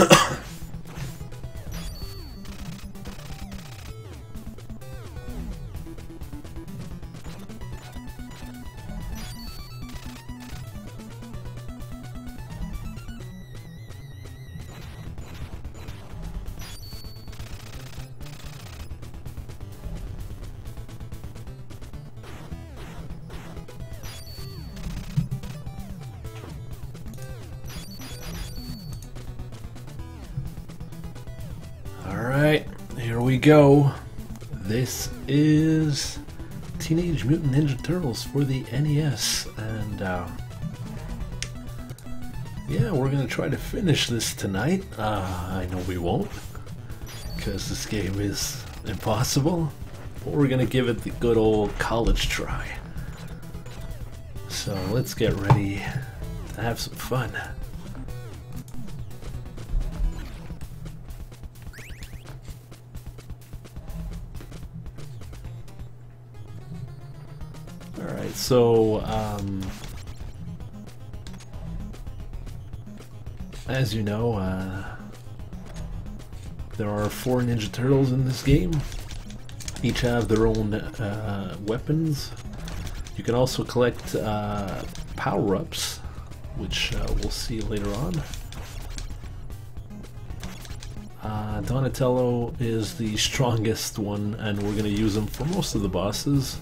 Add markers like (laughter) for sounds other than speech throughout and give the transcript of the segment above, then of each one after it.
We (coughs) go. This is Teenage Mutant Ninja Turtles for the NES, and uh, yeah, we're gonna try to finish this tonight. Uh, I know we won't, because this game is impossible, but we're gonna give it the good old college try. So let's get ready to have some fun. So, um, as you know, uh, there are four Ninja Turtles in this game. Each have their own uh, weapons. You can also collect uh, power-ups, which uh, we'll see later on. Uh, Donatello is the (laughs) strongest one, and we're going to use him for most of the bosses.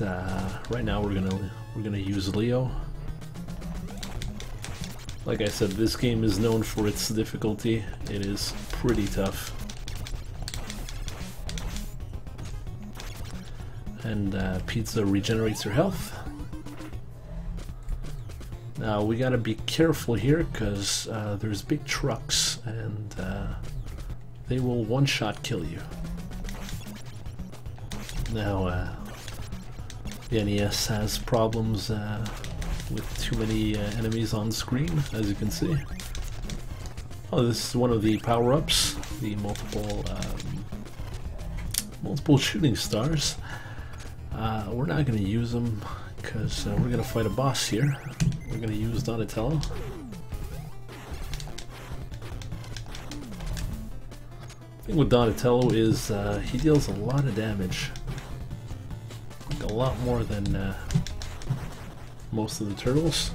Uh, right now we're gonna we're gonna use Leo. Like I said, this game is known for its difficulty. It is pretty tough. And uh, pizza regenerates your health. Now we gotta be careful here because uh, there's big trucks and uh, they will one-shot kill you. Now, uh, the NES has problems uh, with too many uh, enemies on screen, as you can see. Oh, this is one of the power-ups, the multiple um, multiple shooting stars. Uh, we're not going to use them because uh, we're going to fight a boss here. We're going to use Donatello. The thing with Donatello is uh, he deals a lot of damage a lot more than uh, most of the turtles.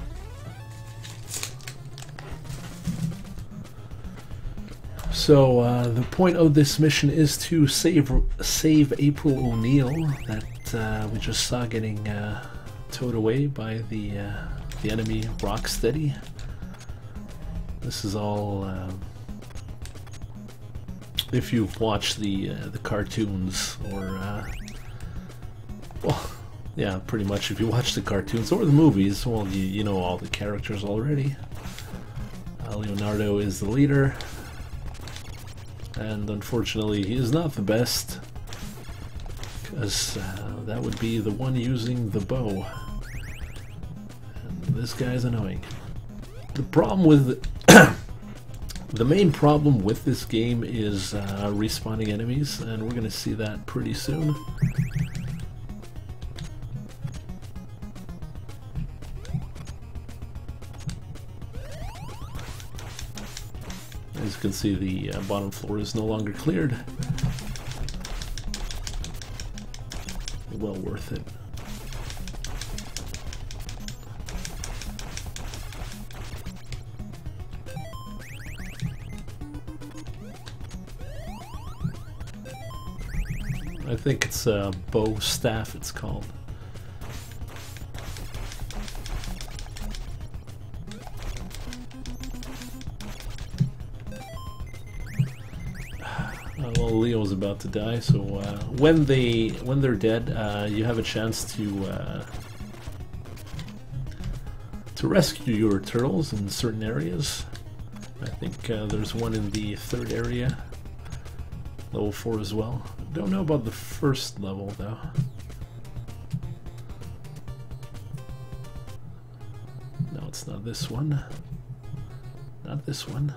So uh, the point of this mission is to save save April O'Neil that uh, we just saw getting uh, towed away by the uh, the enemy Rocksteady. This is all um, if you've watched the uh, the cartoons or yeah, pretty much. If you watch the cartoons or the movies, well, you, you know all the characters already. Uh, Leonardo is the leader, and unfortunately, he is not the best, because uh, that would be the one using the bow. And this guy's annoying. The problem with (coughs) the main problem with this game is uh, respawning enemies, and we're going to see that pretty soon. Can see, the uh, bottom floor is no longer cleared. Well worth it. I think it's a bo staff it's called. About to die, so uh, when they when they're dead, uh, you have a chance to uh, to rescue your turtles in certain areas. I think there's one in the third area, level four as well. Don't know about the first level though. No, it's not this one. Not this one.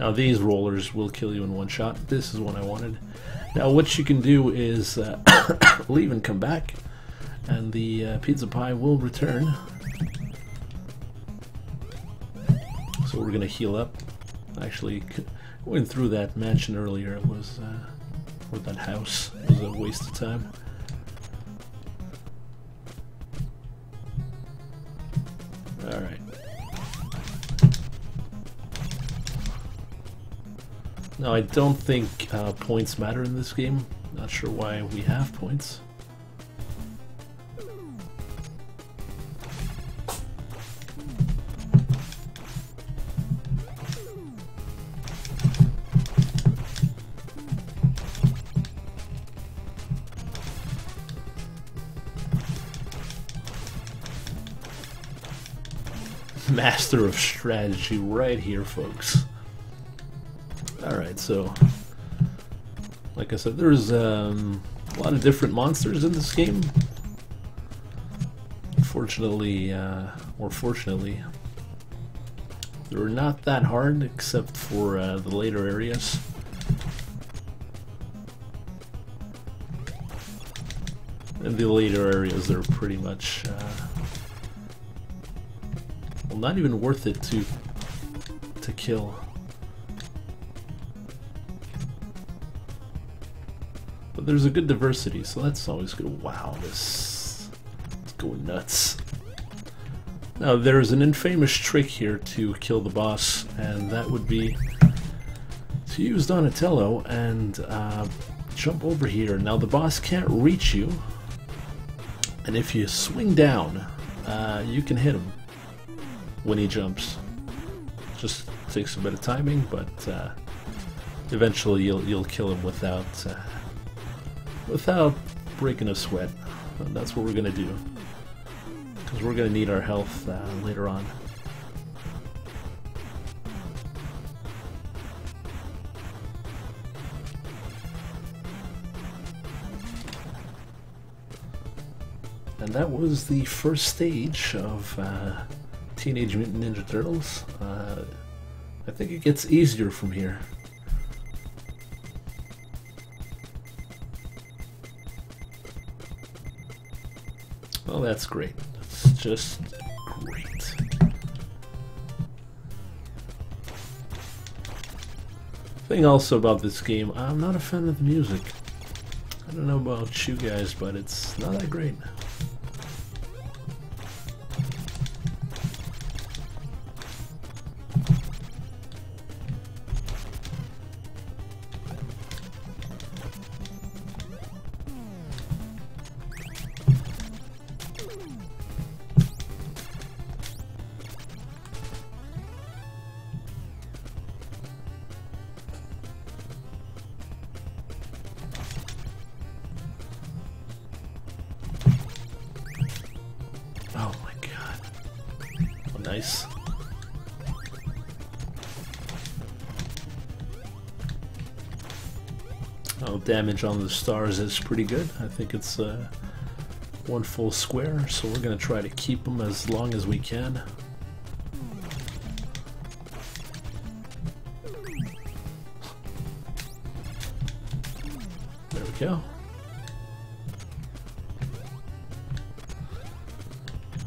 Now these rollers will kill you in one shot. This is what I wanted. Now what you can do is uh, (coughs) leave and come back, and the uh, pizza pie will return. So we're gonna heal up. Actually, going through that mansion earlier it was, uh, or that house, was a waste of time. Now I don't think uh, points matter in this game. Not sure why we have points. Master of strategy right here, folks. Alright, so... Like I said, there's um, a lot of different monsters in this game. Fortunately, uh, or fortunately, they're not that hard except for uh, the later areas. In the later areas, they're pretty much... Uh, well, not even worth it to to kill. There's a good diversity, so that's always good. Wow, this is going nuts. Now, there's an infamous trick here to kill the boss, and that would be to use Donatello and uh, jump over here. Now, the boss can't reach you, and if you swing down, uh, you can hit him when he jumps. Just takes a bit of timing, but uh, eventually you'll you'll kill him without uh, without breaking a sweat. And that's what we're gonna do because we're gonna need our health uh, later on. And that was the first stage of uh, Teenage Mutant Ninja Turtles. Uh, I think it gets easier from here. Well, that's great. That's just great. Thing also about this game, I'm not a fan of the music. I don't know about you guys, but it's not that great. Damage on the stars is pretty good. I think it's uh, one full square, so we're going to try to keep them as long as we can. There we go.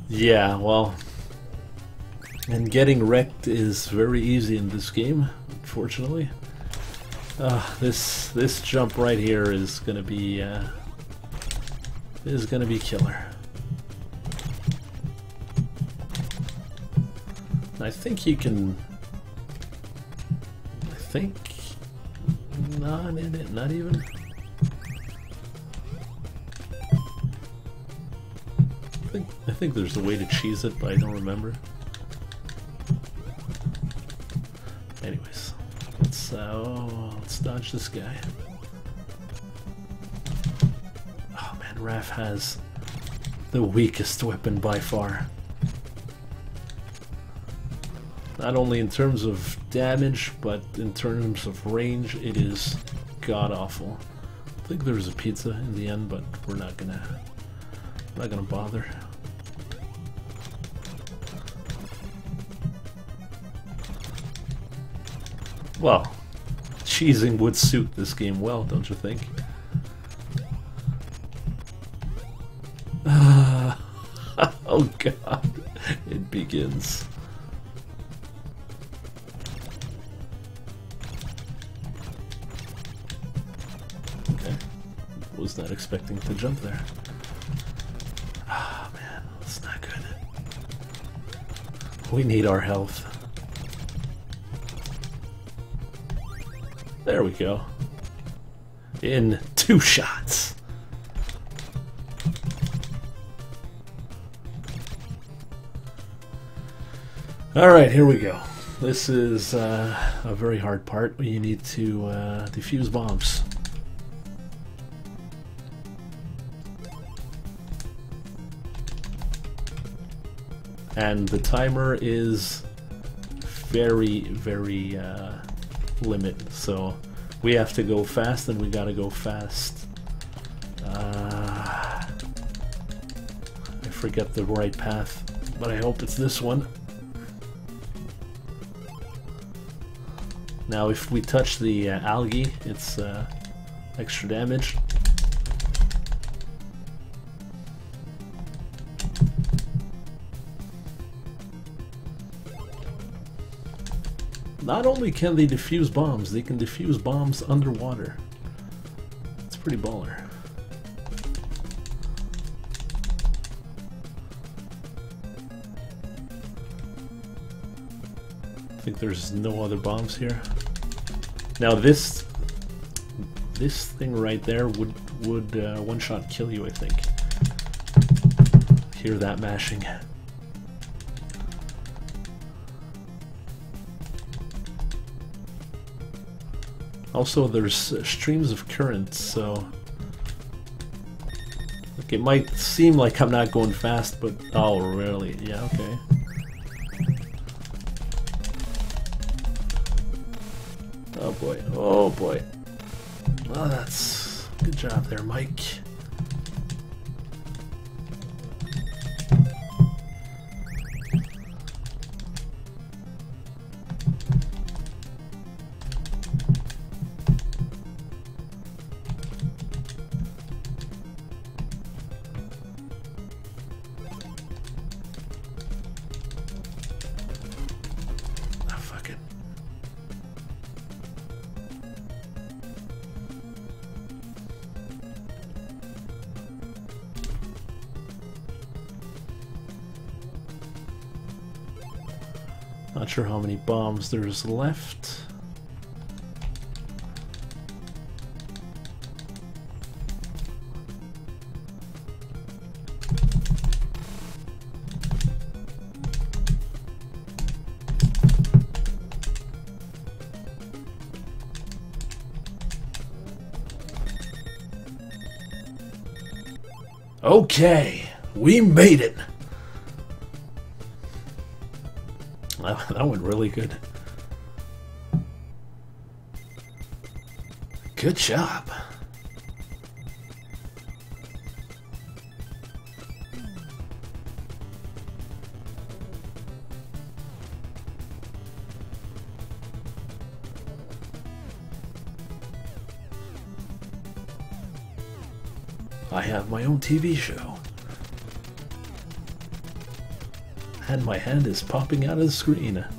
Yeah, well, and getting wrecked is very easy in this game, unfortunately. Uh, this this jump right here is gonna be uh, is gonna be killer. I think you can. I think not in it, not even. I think I think there's a way to cheese it, but I don't remember. Dodge this guy. Oh man, Raph has the weakest weapon by far. Not only in terms of damage, but in terms of range, it is god awful. I think there was a pizza in the end, but we're not gonna not gonna bother. Well, cheesing would suit this game well, don't you think? (laughs) Oh god, it begins. Okay, was not expecting to jump there. Oh man, that's not good. We need our health. There we go. In two shots. Alright, here we go. This is uh, a very hard part. You need to uh, defuse bombs. And the timer is very, very uh, limit, so we have to go fast and we gotta go fast. Uh, I forget the right path, but I hope it's this one. Now if we touch the uh, algae, it's uh, extra damage. Not only can they defuse bombs, they can defuse bombs underwater. It's pretty baller. I think there's no other bombs here. Now this this thing right there would would uh, one shot kill you. I think. Hear that mashing. Also, there's streams of current, so... It might seem like I'm not going fast, but... Oh, really? Yeah, okay. Oh boy, oh boy. Oh, that's... Good job there, Mike. Bombs there's left. Okay, we made it. That, (laughs) that went really good. Good job. I have my own TV show. And my hand is popping out of the screen. (laughs)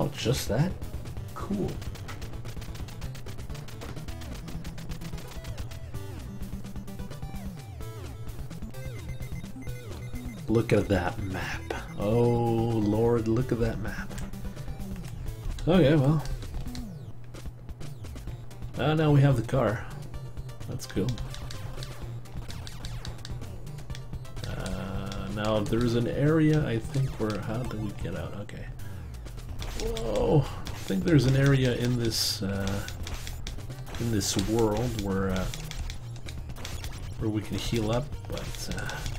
Oh, just that? Cool. Look at that map. Okay, well. Uh, now we have the car. That's cool. Uh, now there's an area, I think, where... How do we get out? Okay. Whoa! I think there's an area in this... Uh, in this world where... Uh, where we can heal up, but...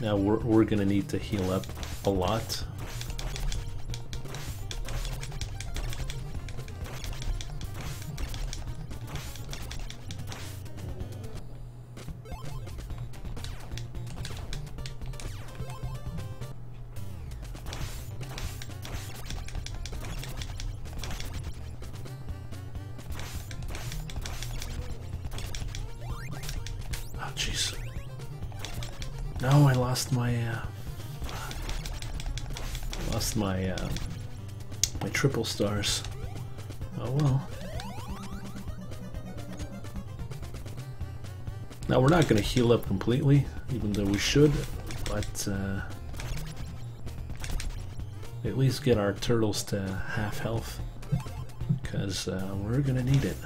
Now we're, we're gonna need to heal up a lot. Triple stars. Oh well. Now we're not going to heal up completely, even though we should, but uh, at least get our turtles to half health, because uh, we're going to need it.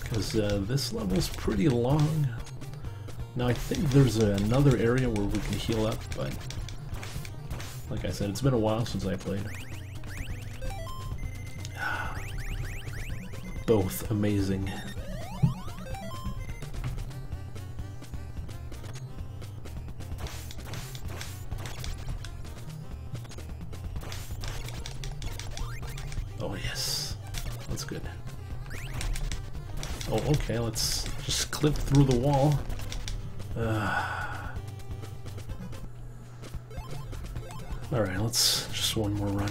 Because uh, this level's pretty long. Now I think there's another area where we can heal up, but like I said, it's been a while since I played. (sighs) Both amazing. Oh yes, that's good. Oh, okay, let's just clip through the wall. Uh, Alright, let's just one more run.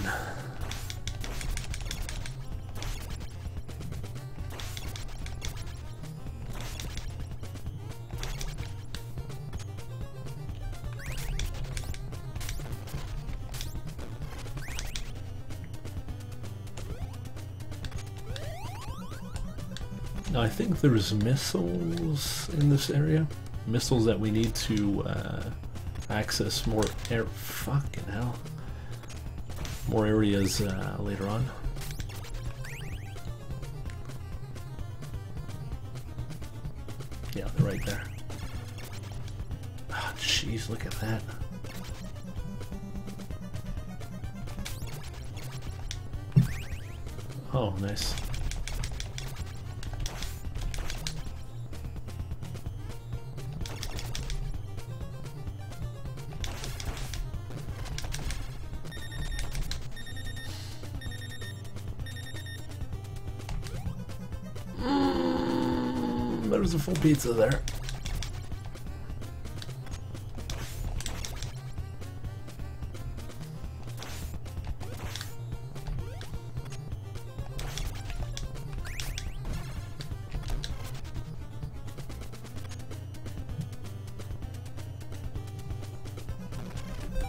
I think there's missiles in this area. Missiles that we need to uh, access more air. Fucking hell. More areas uh, later on. Yeah, they're right there. Oh, jeez, look at that. Oh, nice. Full pizza there.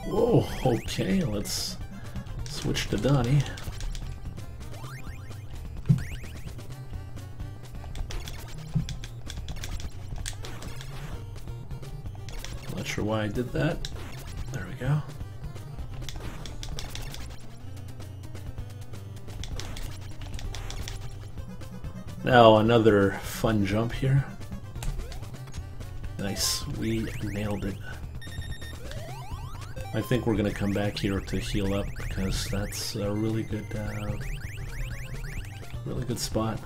Whoa, okay, let's switch to Donnie. I did that. There we go. Now another fun jump here. Nice, we nailed it. I think we're gonna come back here to heal up because that's a really good, uh, really good spot.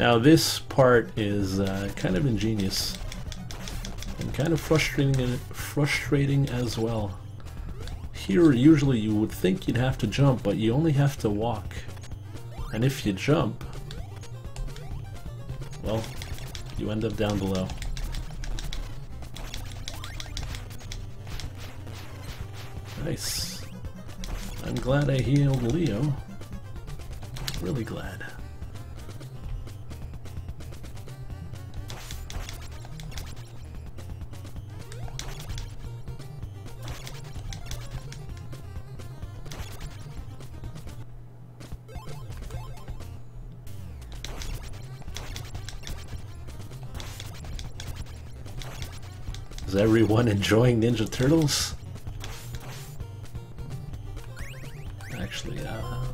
Now this part is uh, kind of ingenious and kind of frustrating, frustrating as well. Here usually you would think you'd have to jump, but you only have to walk. And if you jump, well, you end up down below. Nice. I'm glad I healed Leo. Really glad. Is everyone enjoying Ninja Turtles? Actually, um...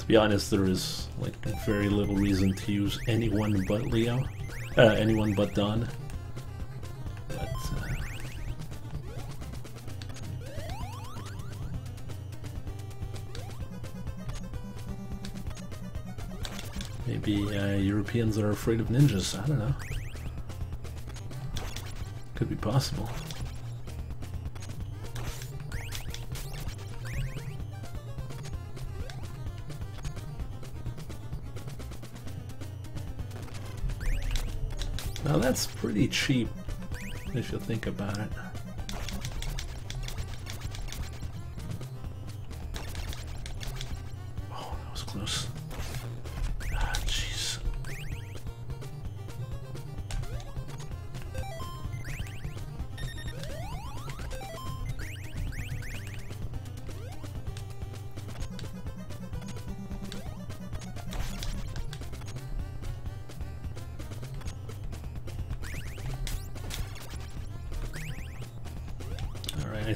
To be honest, there is like very little reason to use anyone but Leo. Uh, anyone but Don. Europeans are afraid of ninjas. I don't know. Could be possible. Now that's pretty cheap, if you think about it.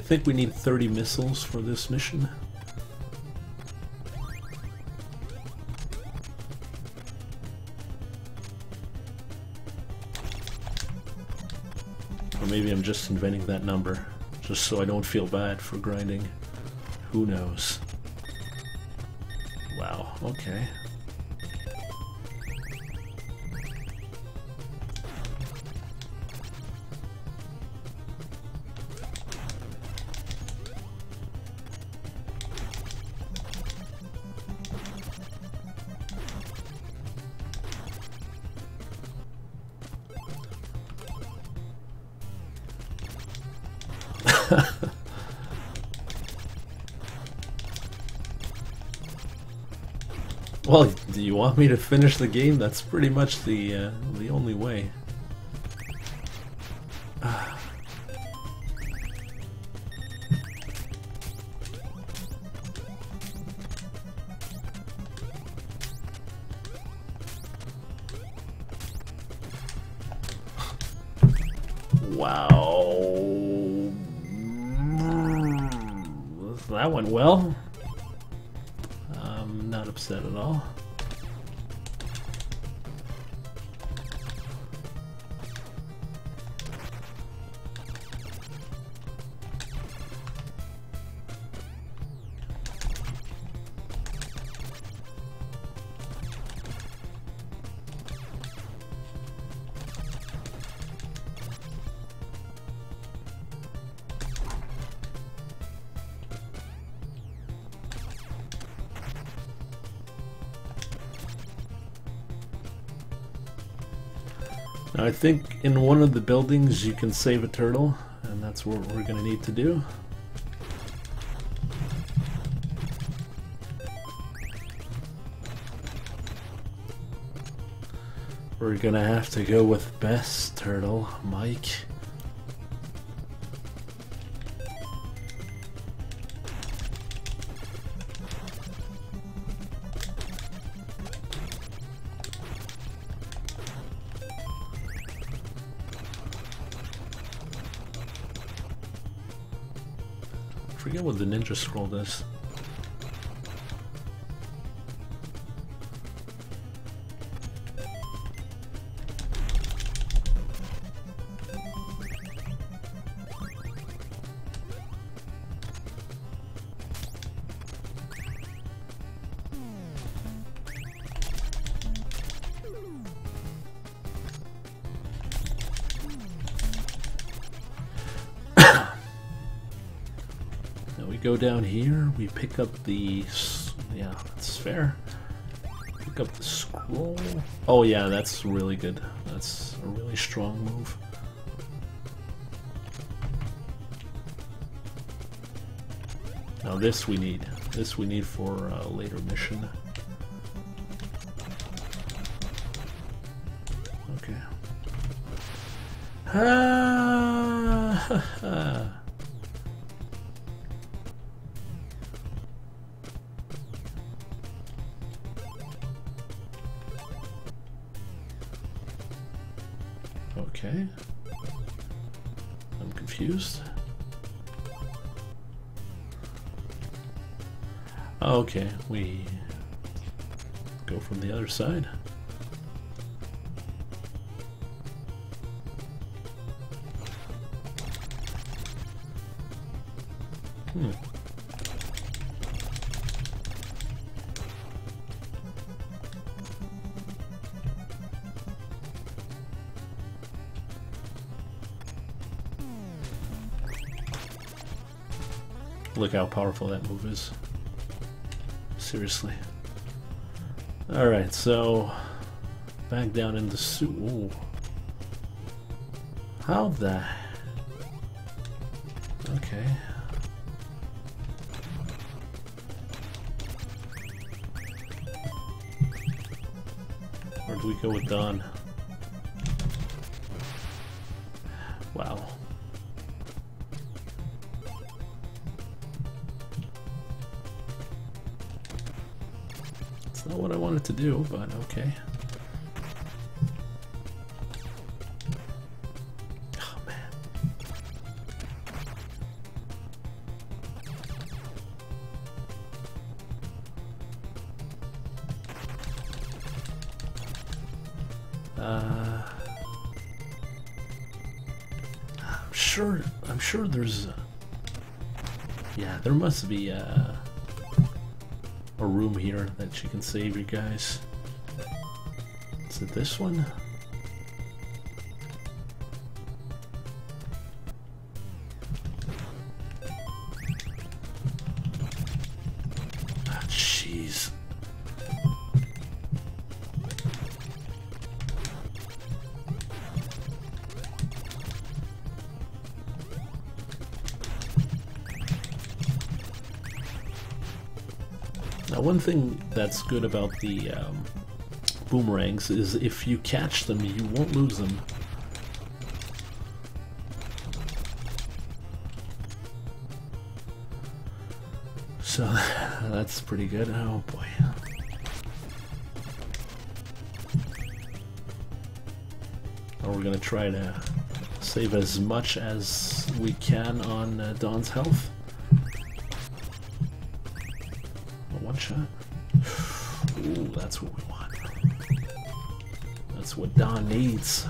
Think we need 30 missiles for this mission. Or maybe I'm just inventing that number, just so I don't feel bad for grinding. Who knows? Wow, okay. Me to finish the game? That's pretty much the uh, the only way. I think in one of the buildings you can save a turtle, and that's what we're going to need to do. We're gonna have to go with best turtle, Mike. Ninja scroll does. Down here, we pick up the... yeah, that's fair. Pick up the scroll. Oh yeah, that's really good. That's a really strong move. Now this we need. This we need for a later mission. Okay. Ah, we go from the other side. Hmm. Look how powerful that move is. Seriously. Alright, so back down in the suit. Ooh. How the... Okay. Where do we go with Don? Okay. Oh man. Uh, I'm sure. I'm sure there's. A, yeah, there must be a, a room here that you can save you guys. Is it this one? Ah, Jeez. Now, one thing that's good about the um, boomerangs is if you catch them, you won't lose them. So (laughs) that's pretty good. Oh boy. We're gonna try to save as much as we can on uh, Don's health. Needs.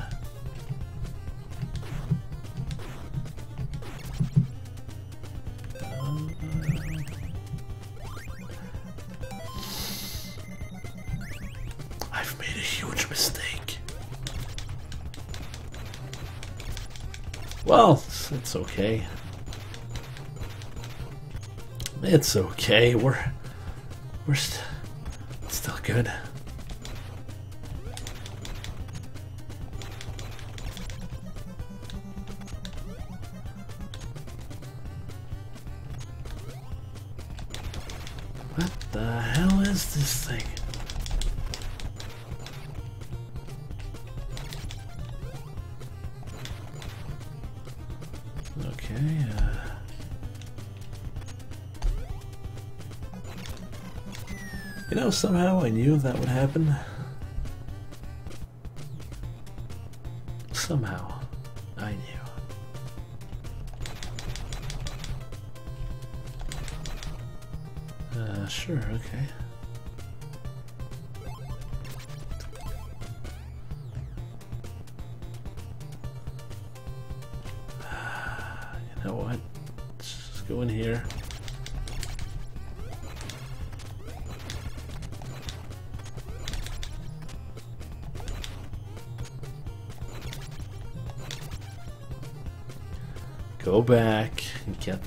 I've made a huge mistake. Well, it's okay. It's okay. We're we're st still good. Somehow I knew that would happen.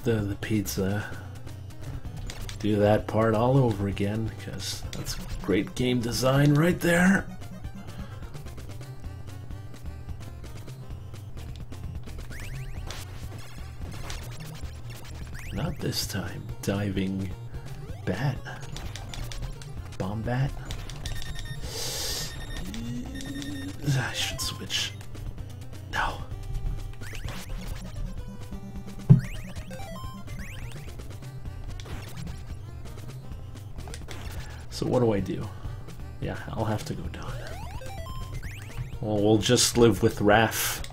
The, the pizza. Do that part all over again, because that's great game design right there. Not this time. Diving bat. Bomb bat. I should switch. So what do I do? Yeah, I'll have to go down. Well, we'll just live with Raph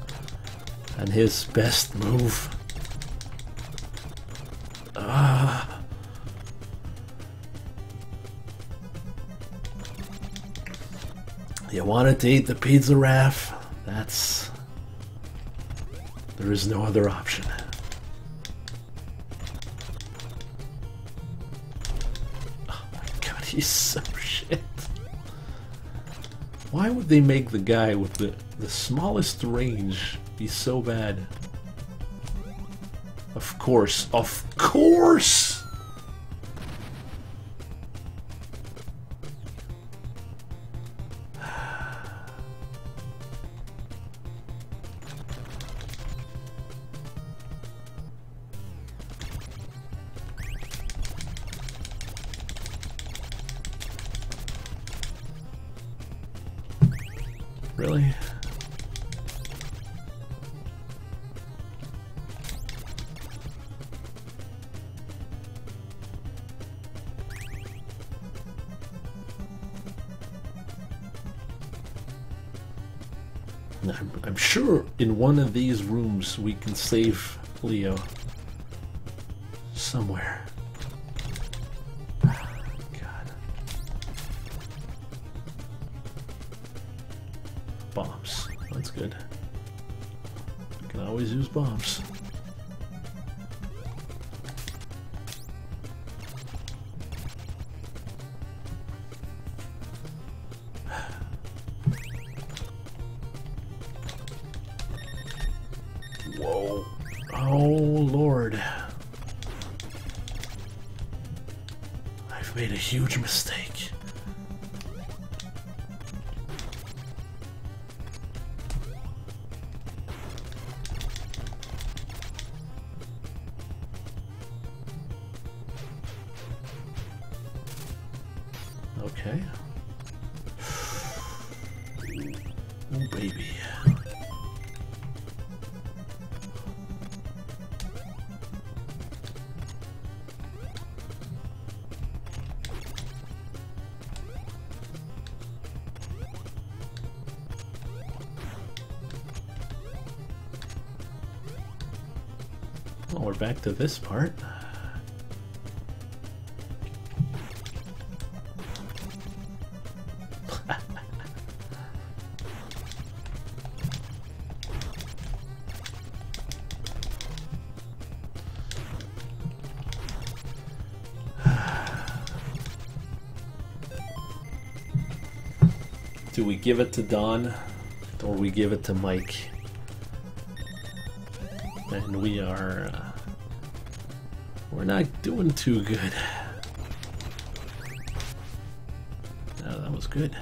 and his best move. Ah. You wanted to eat the pizza, Raph? That's... There is no other option. God, he's so (laughs) shit. Why would they make the guy with the, the smallest range be so bad? Of course, of course! One of these rooms we can save Leo. Somewhere. God. Bombs. That's good. We can always use bombs. To this part. Do we give it to Don or we give it to Mike? And we are uh, we're not doing too good. Oh, that was good.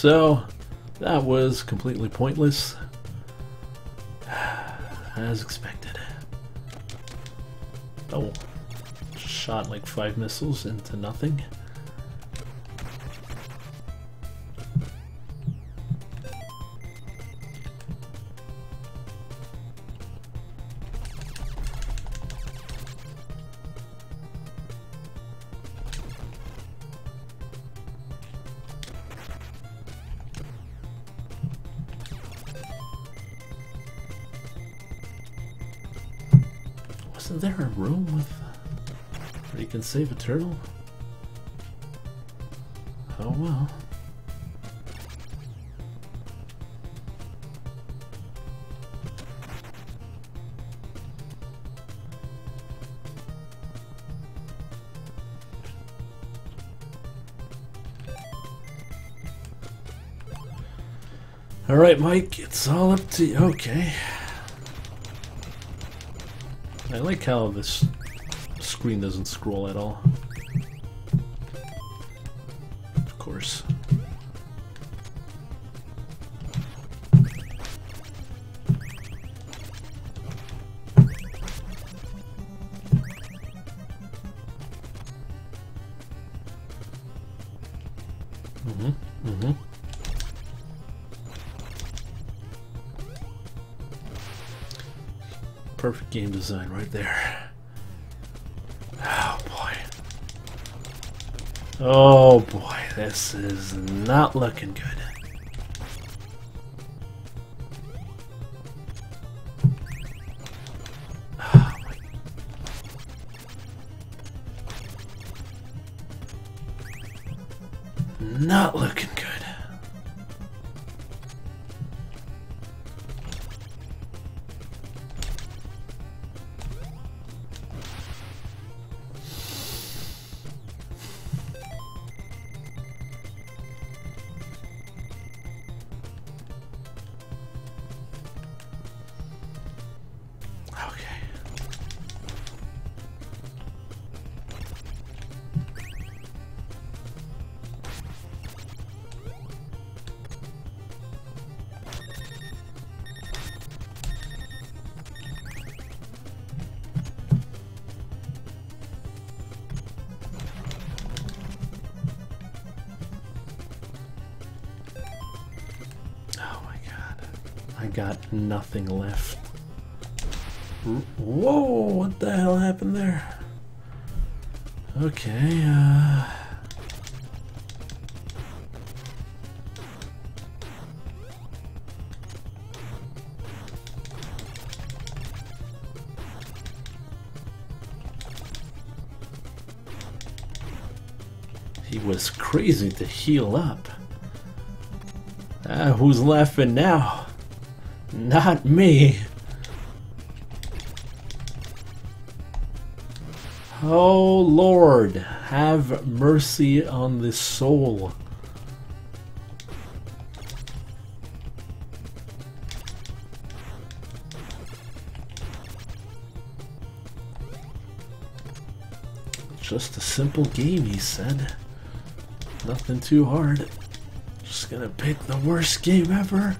So that was completely pointless. (sighs) As expected. Oh, shot like five missiles into nothing. Save a turtle? Oh well. All right, Mike, it's all up to you. Okay. I like how this screen doesn't scroll at all. Of course. Mm-hmm. Mm-hmm. Perfect game design right there. Oh boy, this is not looking good. I've got nothing left. Whoa, what the hell happened there? Okay, uh... He was crazy to heal up. Ah, who's laughing now? Not me. Oh Lord, have mercy on this soul. Just a simple game, he said. Nothing too hard. Just gonna pick the worst game ever.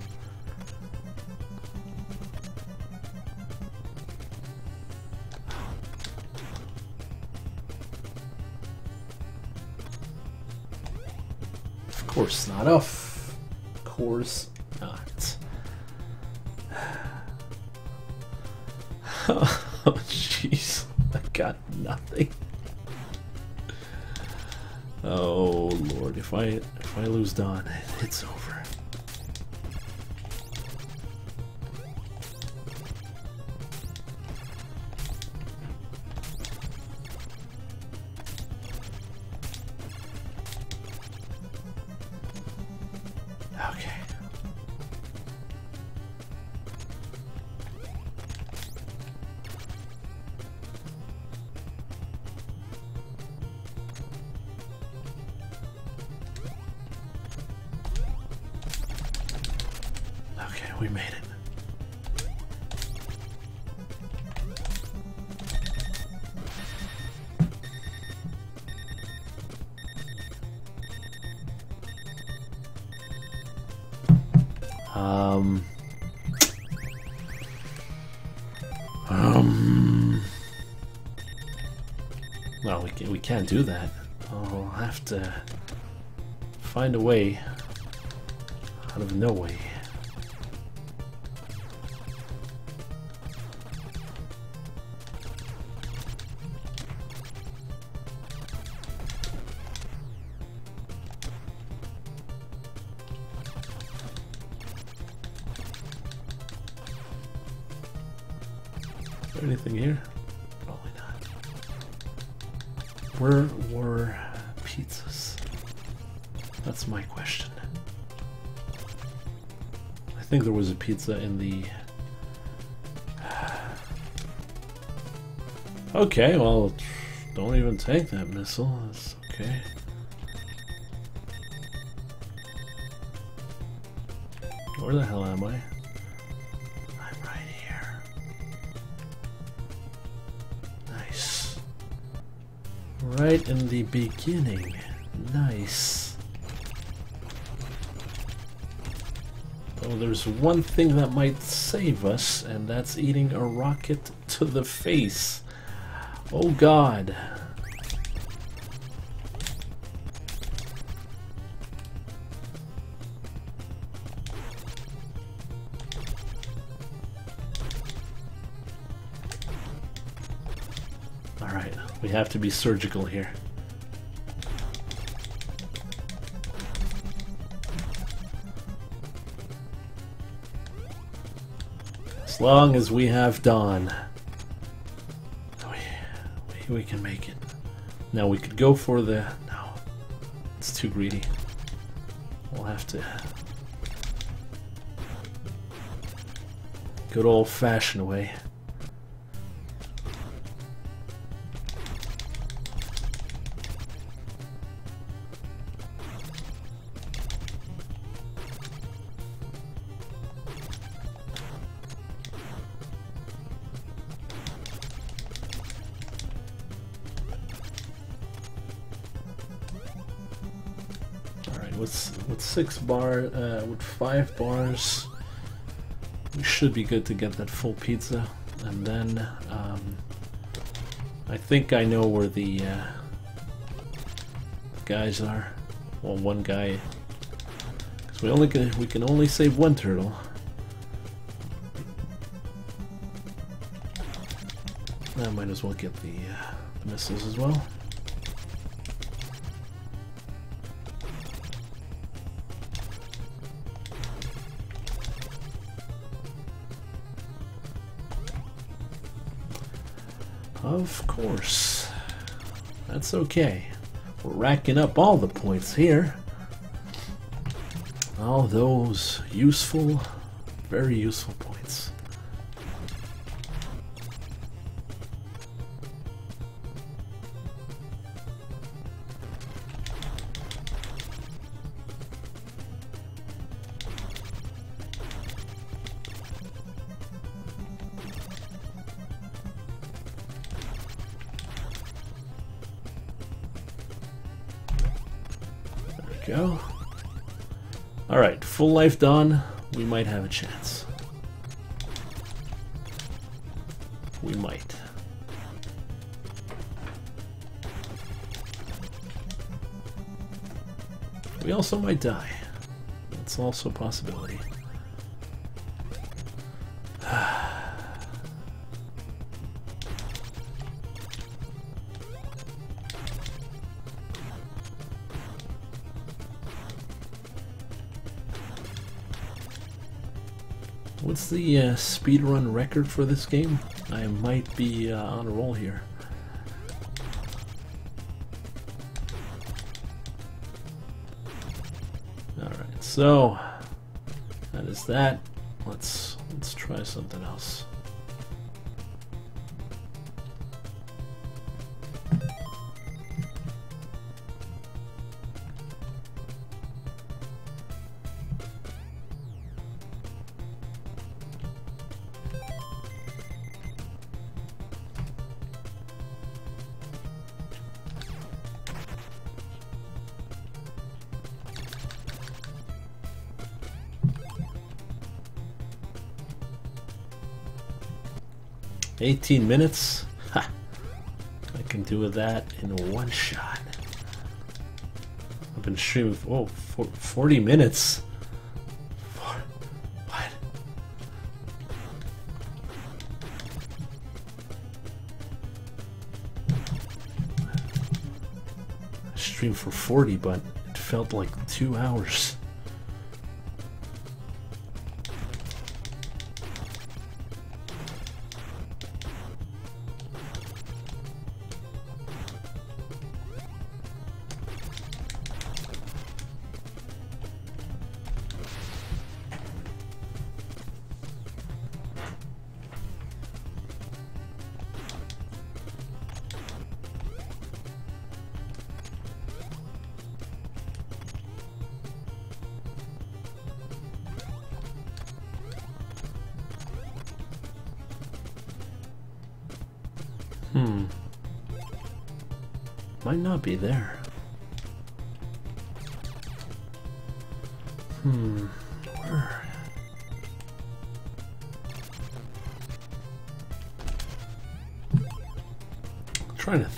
Can't do that. I'll have to find a way out of no way. Where were pizzas? That's my question. I think there was a pizza in the. (sighs) Okay, well, don't even take that missile. That's okay. Where the hell am I? Right in the beginning. Nice. Oh, there's one thing that might save us, and that's eating a rocket to the face. Oh god. We have to be surgical here. As long as we have Don, we, we, can make it. Now we could go for the... No, it's too greedy. We'll have to... Good old-fashioned way. bar, uh, with five bars, we should be good to get that full pizza. And then, um, I think I know where the, uh, guys are. Well, one guy. Because we only can, we can only save one turtle. I might as well get the, uh, the missiles as well. Course. That's okay. We're racking up all the points here. All those useful, very useful points. Life done. We might have a chance. We might. We also might die. That's also a possibility. The uh, speedrun record for this game? I might be uh, on a roll here. Alright, so that is that. Let's let's try something else. 18 minutes? Ha! I can do that in one shot. I've been streaming for, oh, 40 minutes. What? I streamed for 40, but it felt like two hours.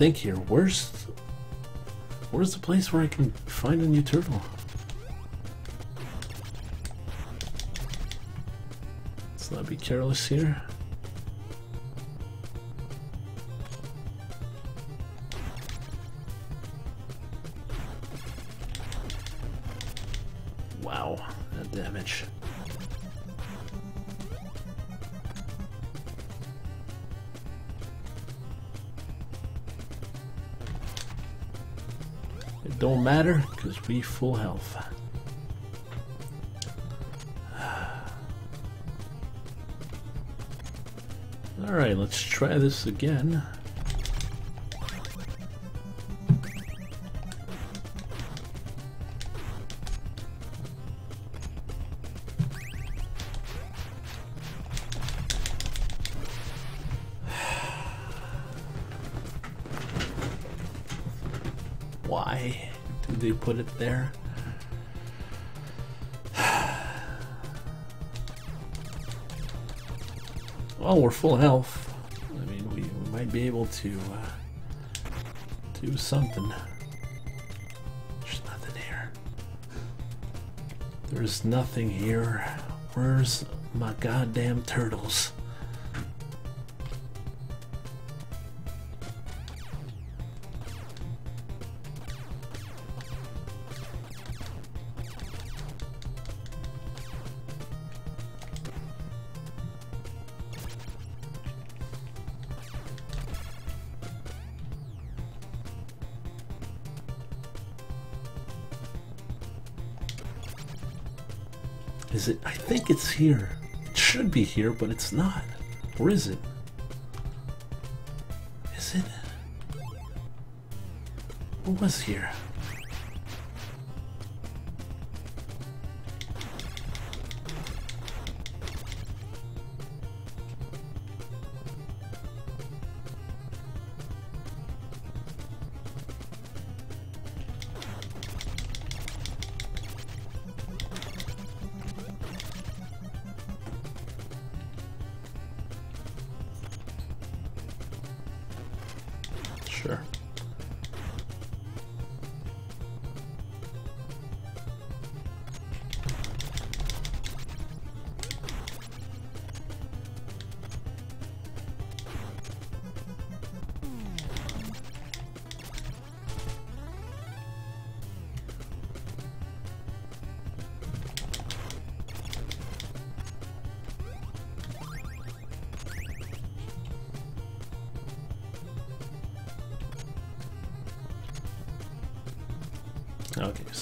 Think here. Where's where's the place where I can find a new turtle? Let's not be careless here. Because full health. Alright, let's try this again. They put it there? Well, we're full health. I mean, we, we might be able to uh, do something. There's nothing here. There's nothing here. Where's my goddamn turtles? Here. It should be here, but it's not. Or is it? Is it? What was here?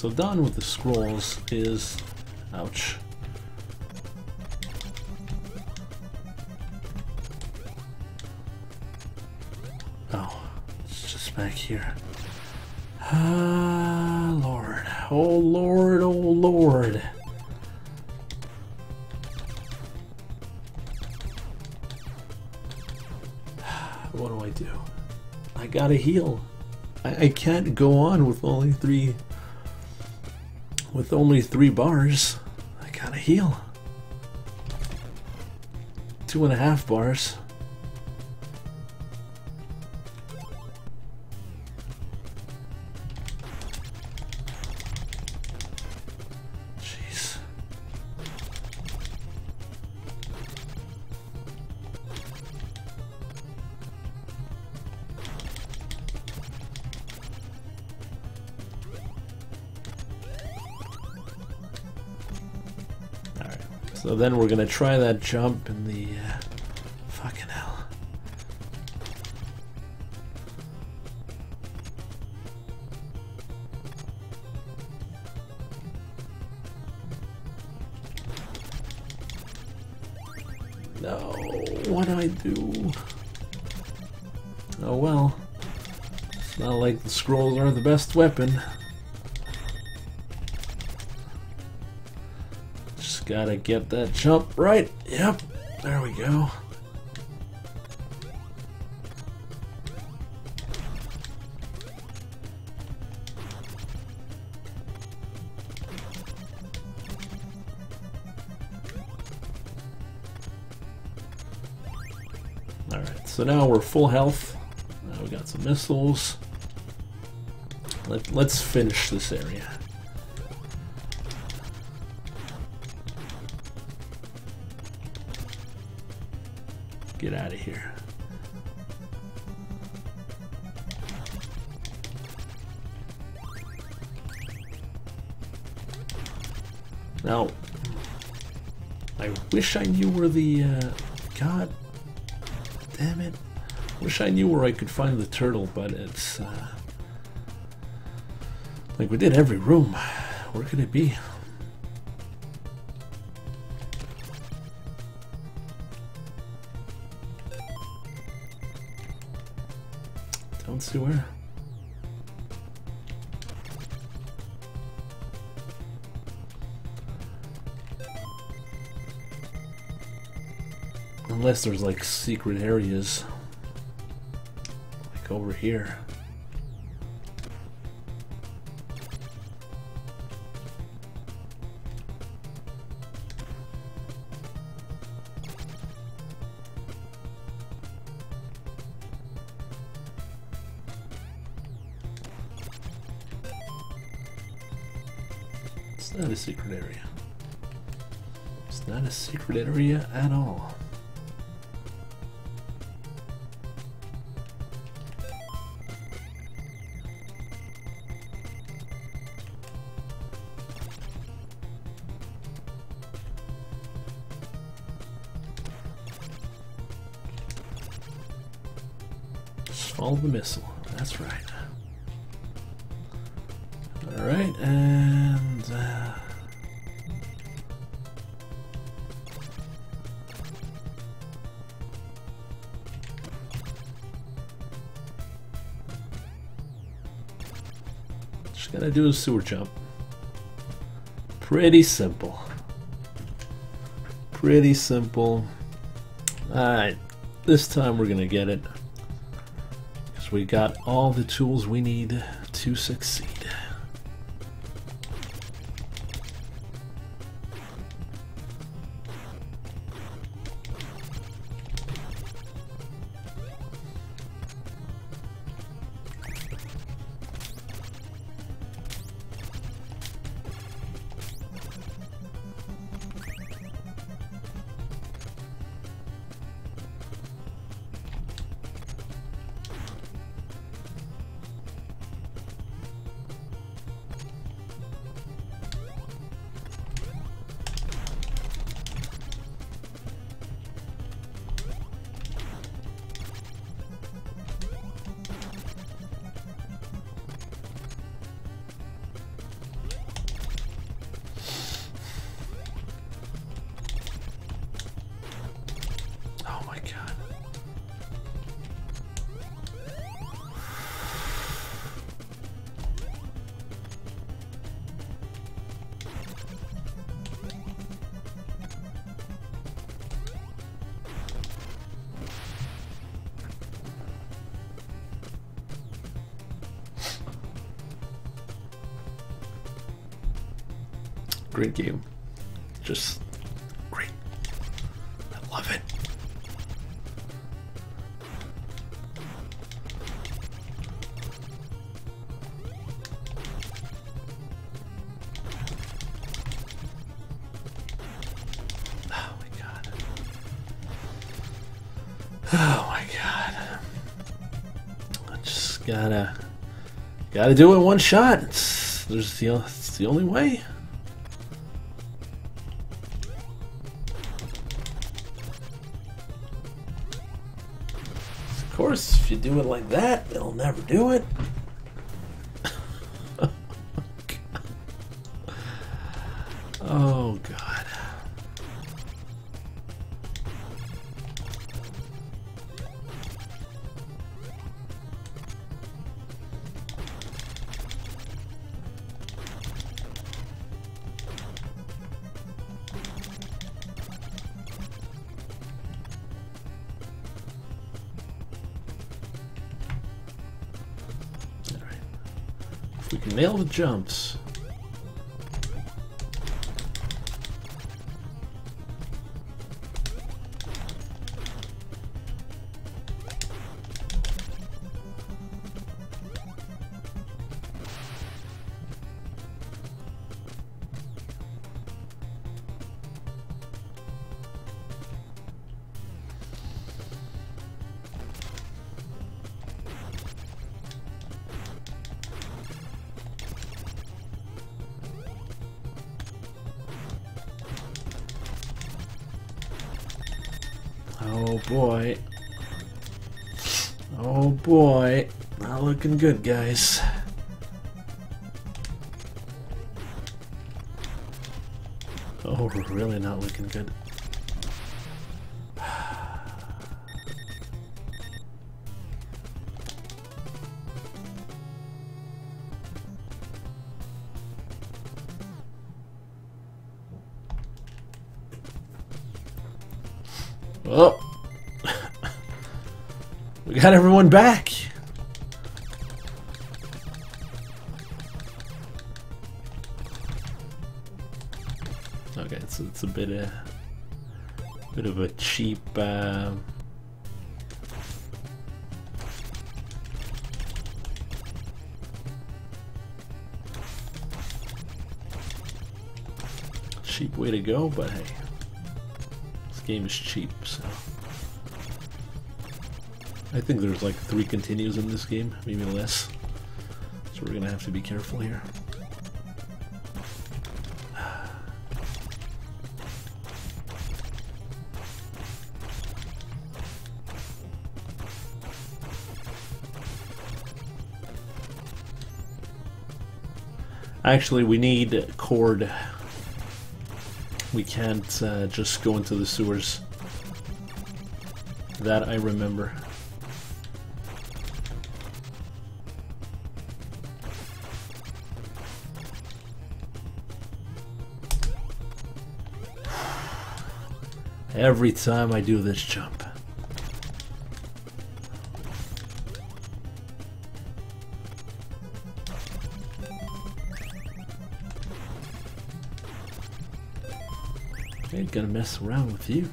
So done with the scrolls is... Ouch. Oh, it's just back here. Ah, Lord. Oh, Lord, oh, Lord. (sighs) What do I do? I gotta heal. I, I can't go on with only three with only three bars, I gotta heal. Two and a half bars. So then we're gonna try that jump in the... Uh, fucking hell. No, what do I do? Oh well. It's not like the scrolls are the best weapon. Gotta get that jump right. Yep, there we go. Alright, so now we're full health. Now we got some missiles. Let, let's finish this area. Get out of here. Now, I wish I knew where the, uh, God damn it. I wish I knew where I could find the turtle, but it's, uh, like we did every room. Where could it be? Unless there's like secret areas. Like over here. Gotta do a sewer jump. Pretty simple. Pretty simple. Alright, this time we're gonna get it. Because we got all the tools we need to succeed. Great game. Just great. I love it. Oh my god. Oh my god. I just gotta gotta do it one shot. It's, there's the it's the only way. Do it. Jumps. Not looking good, guys. Oh, really not looking good. (sighs) Oh. (laughs) we got everyone back. Cheap uh, cheap way to go, but hey. This game is cheap, so. I think there's like three continues in this game, maybe less. So we're gonna have to be careful here. Actually, we need cord. We can't uh, just go into the sewers. That I remember. Every time I do this jump. Gonna mess around with you.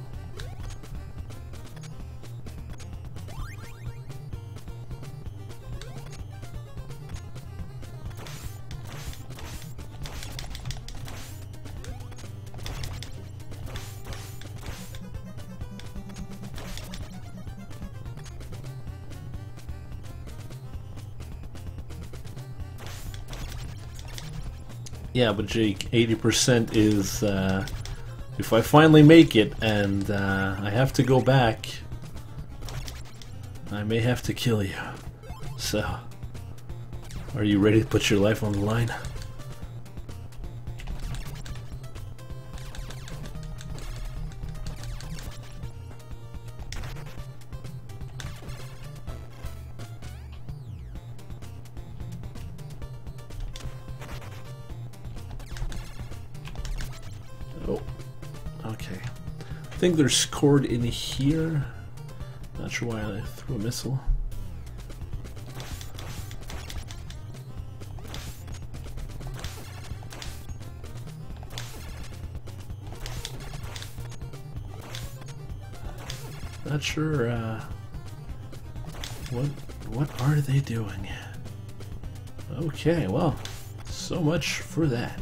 Yeah, but Jake, 80% is uh, if I finally make it and uh, I have to go back, I may have to kill you. So, are you ready to put your life on the line? I think there's cord in here. Not sure why I threw a missile. Not sure uh, what what are they doing. Okay, well, so much for that.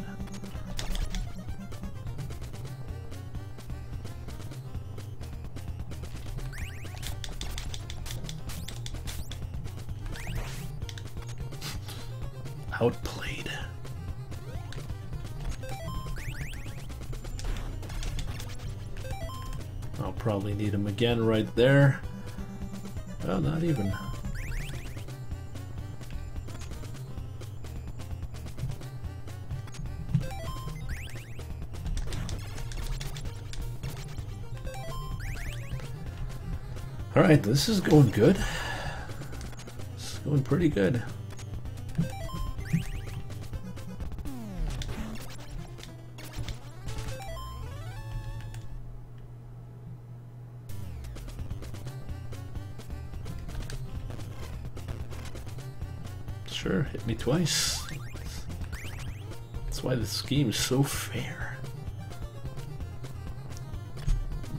Outplayed. I'll probably need him again right there. Well, not even. Alright, this is going good. It's going pretty good. Twice. That's why this game is so fair.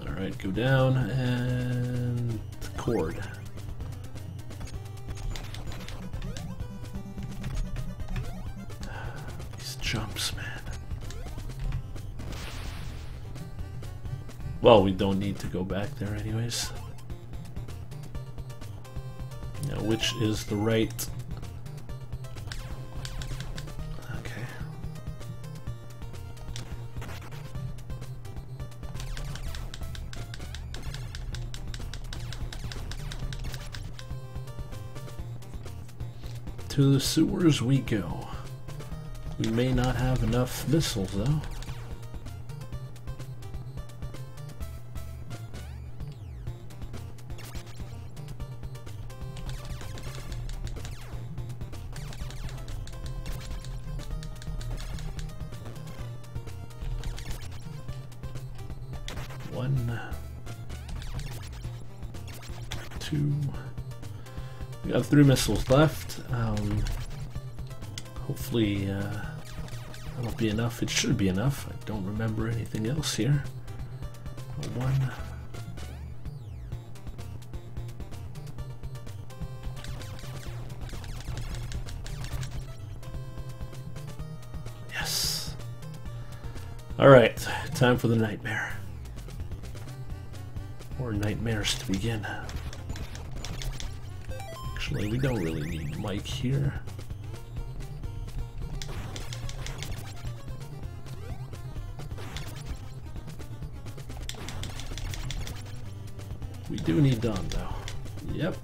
Alright, go down and cord. These jumps, man. Well, we don't need to go back there anyways. Now, which is the right To the sewers we go. We may not have enough missiles, though. One, two, we got three missiles left. Hopefully, uh, that'll be enough. It should be enough. I don't remember anything else here. One. Yes. All right, time for the nightmare. Or nightmares to begin. Actually, we don't really need Mike here. Need Don, though. Yep.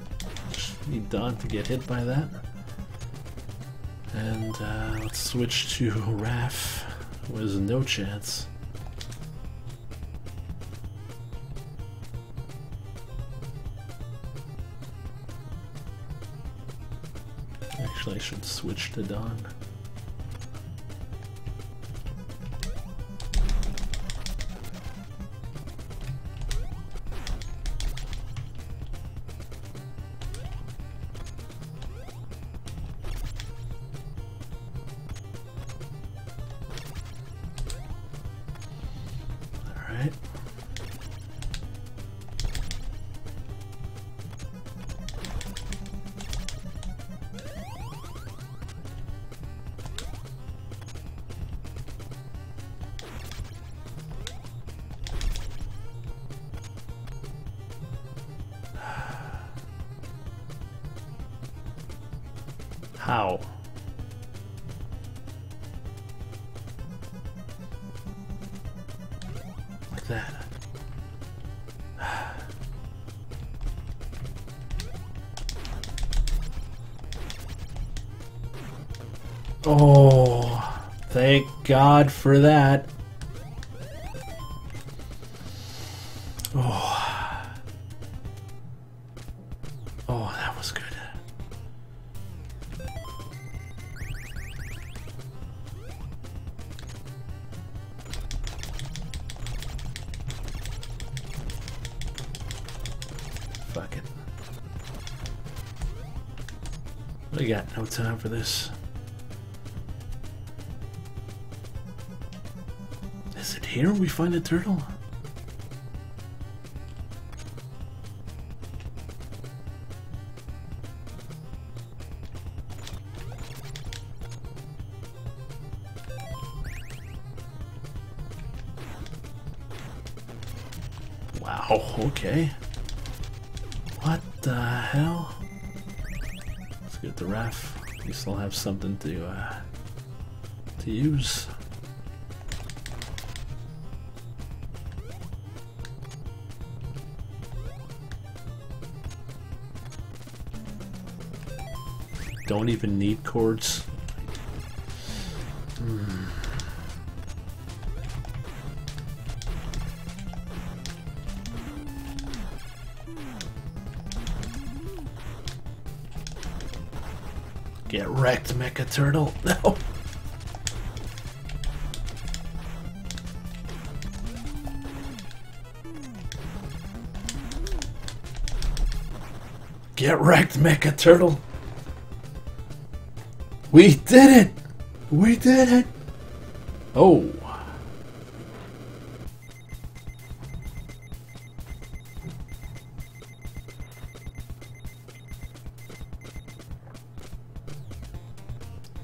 Need Don to get hit by that. And uh, let's switch to (laughs) Raph, who has no chance. Actually, I should switch to Don. God for that. Oh. Oh, that was good. Fuck it. We got no time for this. Here we find a turtle? Wow, okay. What the hell? Let's get the ref. We still have something to uh, to use. Don't even need cords. Hmm. Get wrecked, Mecha Turtle. (laughs) No. Get wrecked, Mecha Turtle. We did it! We did it! Oh.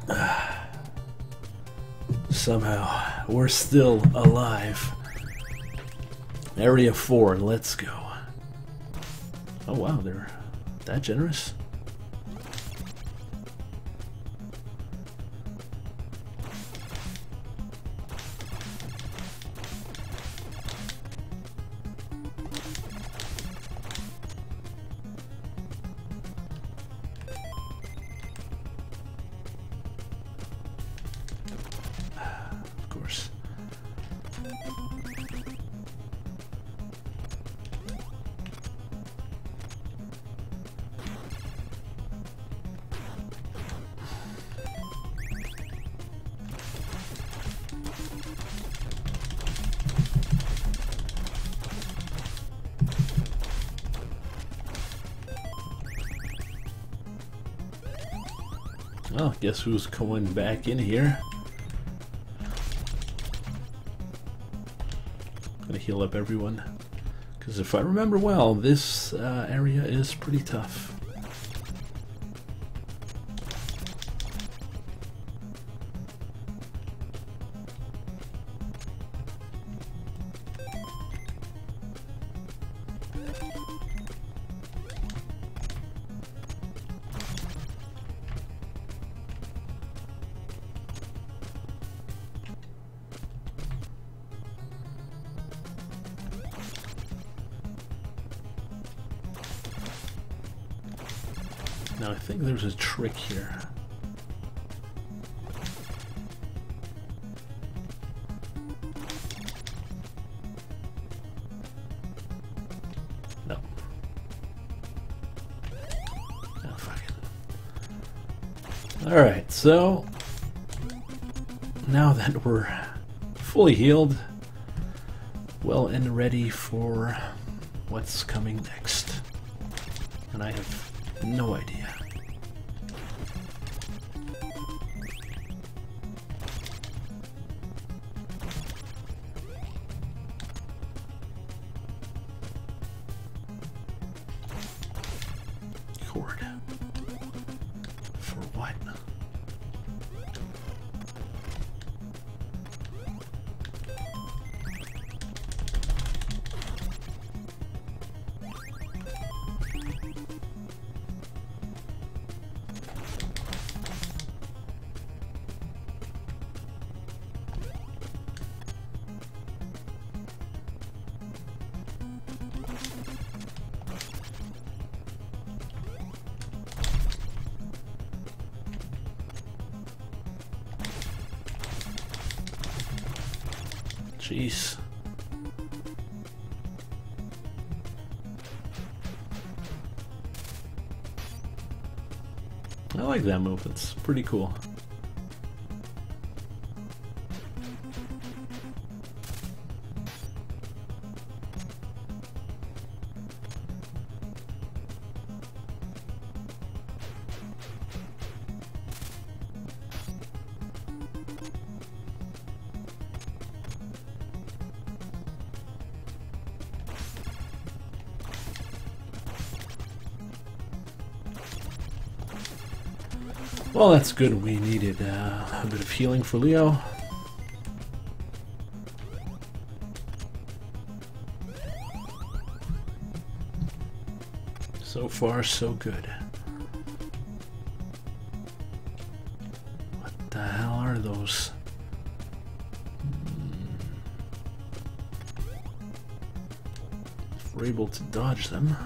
(sighs) Somehow, we're still alive. Area 4, let's go. Oh wow, they're that generous? Well, guess who's coming back in here? Gonna heal up everyone. Because if I remember well, this uh, area is pretty tough. Trick here. No. Oh. Alright, so now that we're fully healed, well and ready for what's coming next. And I have no idea. It's pretty cool. Well, that's good. We needed uh, a bit of healing for Leo. So far, so good. What the hell are those? Hmm. If we're able to dodge them.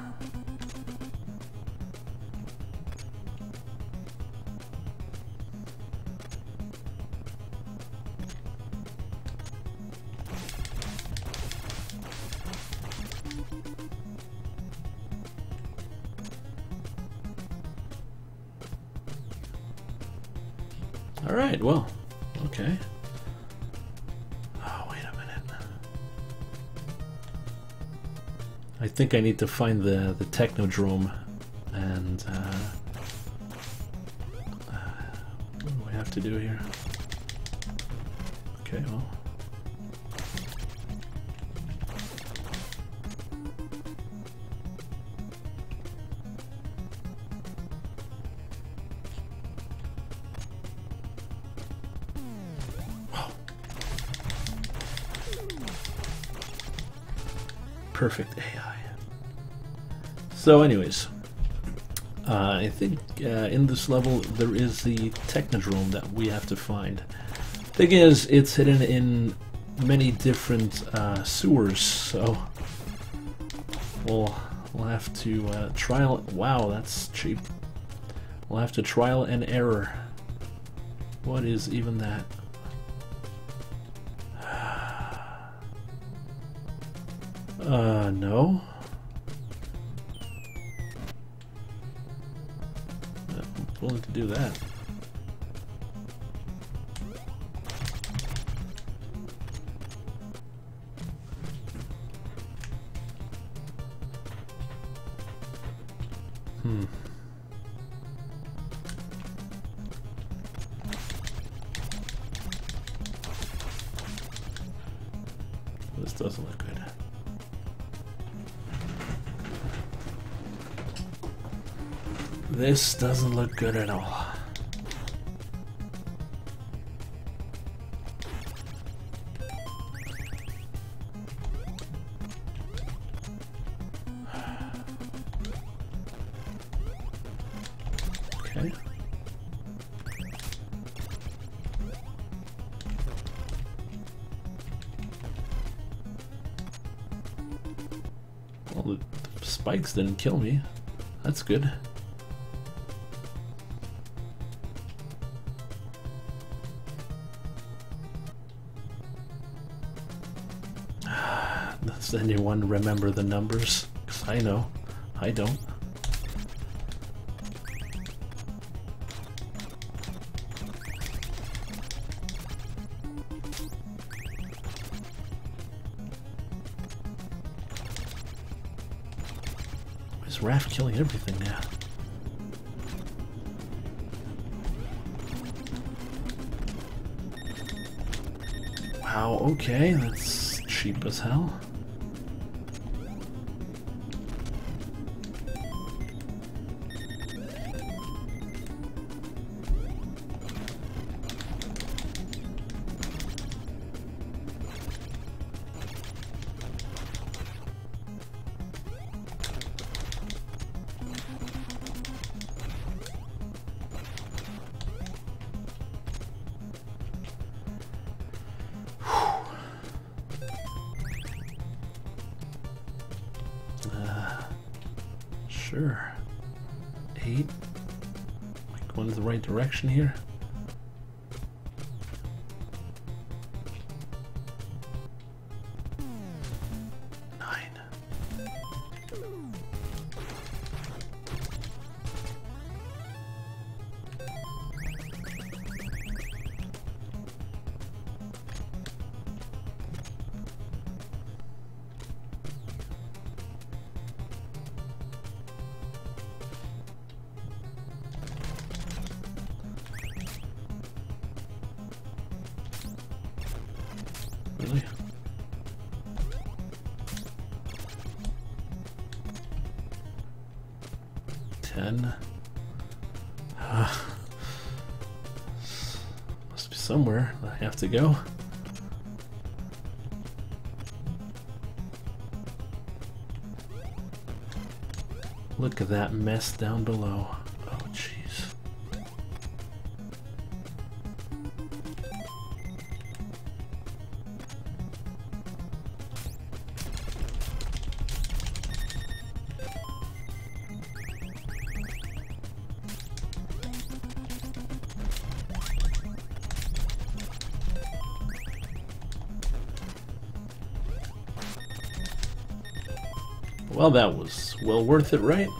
I need to find the, the Technodrome So anyways, uh, I think uh, in this level there is the Technodrome that we have to find. Thing is, it's hidden in many different uh, sewers, so we'll, we'll have to uh, trial... Wow, that's cheap. We'll have to trial and error. What is even that? This doesn't look good at all. Okay. Well, the spikes didn't kill me. That's good. Does anyone remember the numbers? Because I know. I don't. Is Raph killing everything now? Wow, okay, that's cheap as hell. Here. Have to go. Look at that mess down below. Well, that was well worth it, right?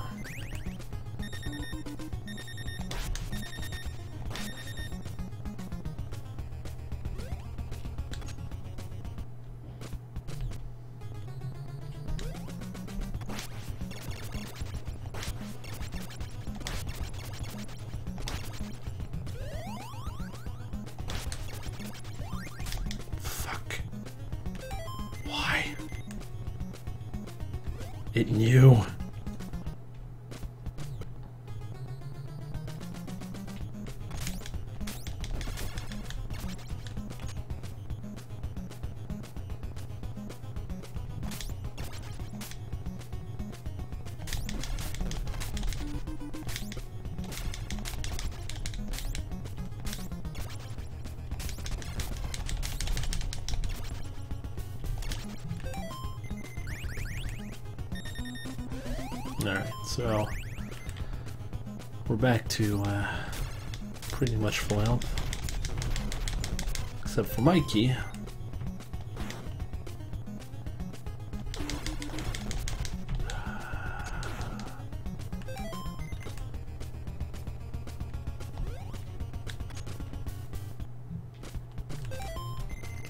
Alright, so we're back to uh, pretty much full health. Except for Mikey.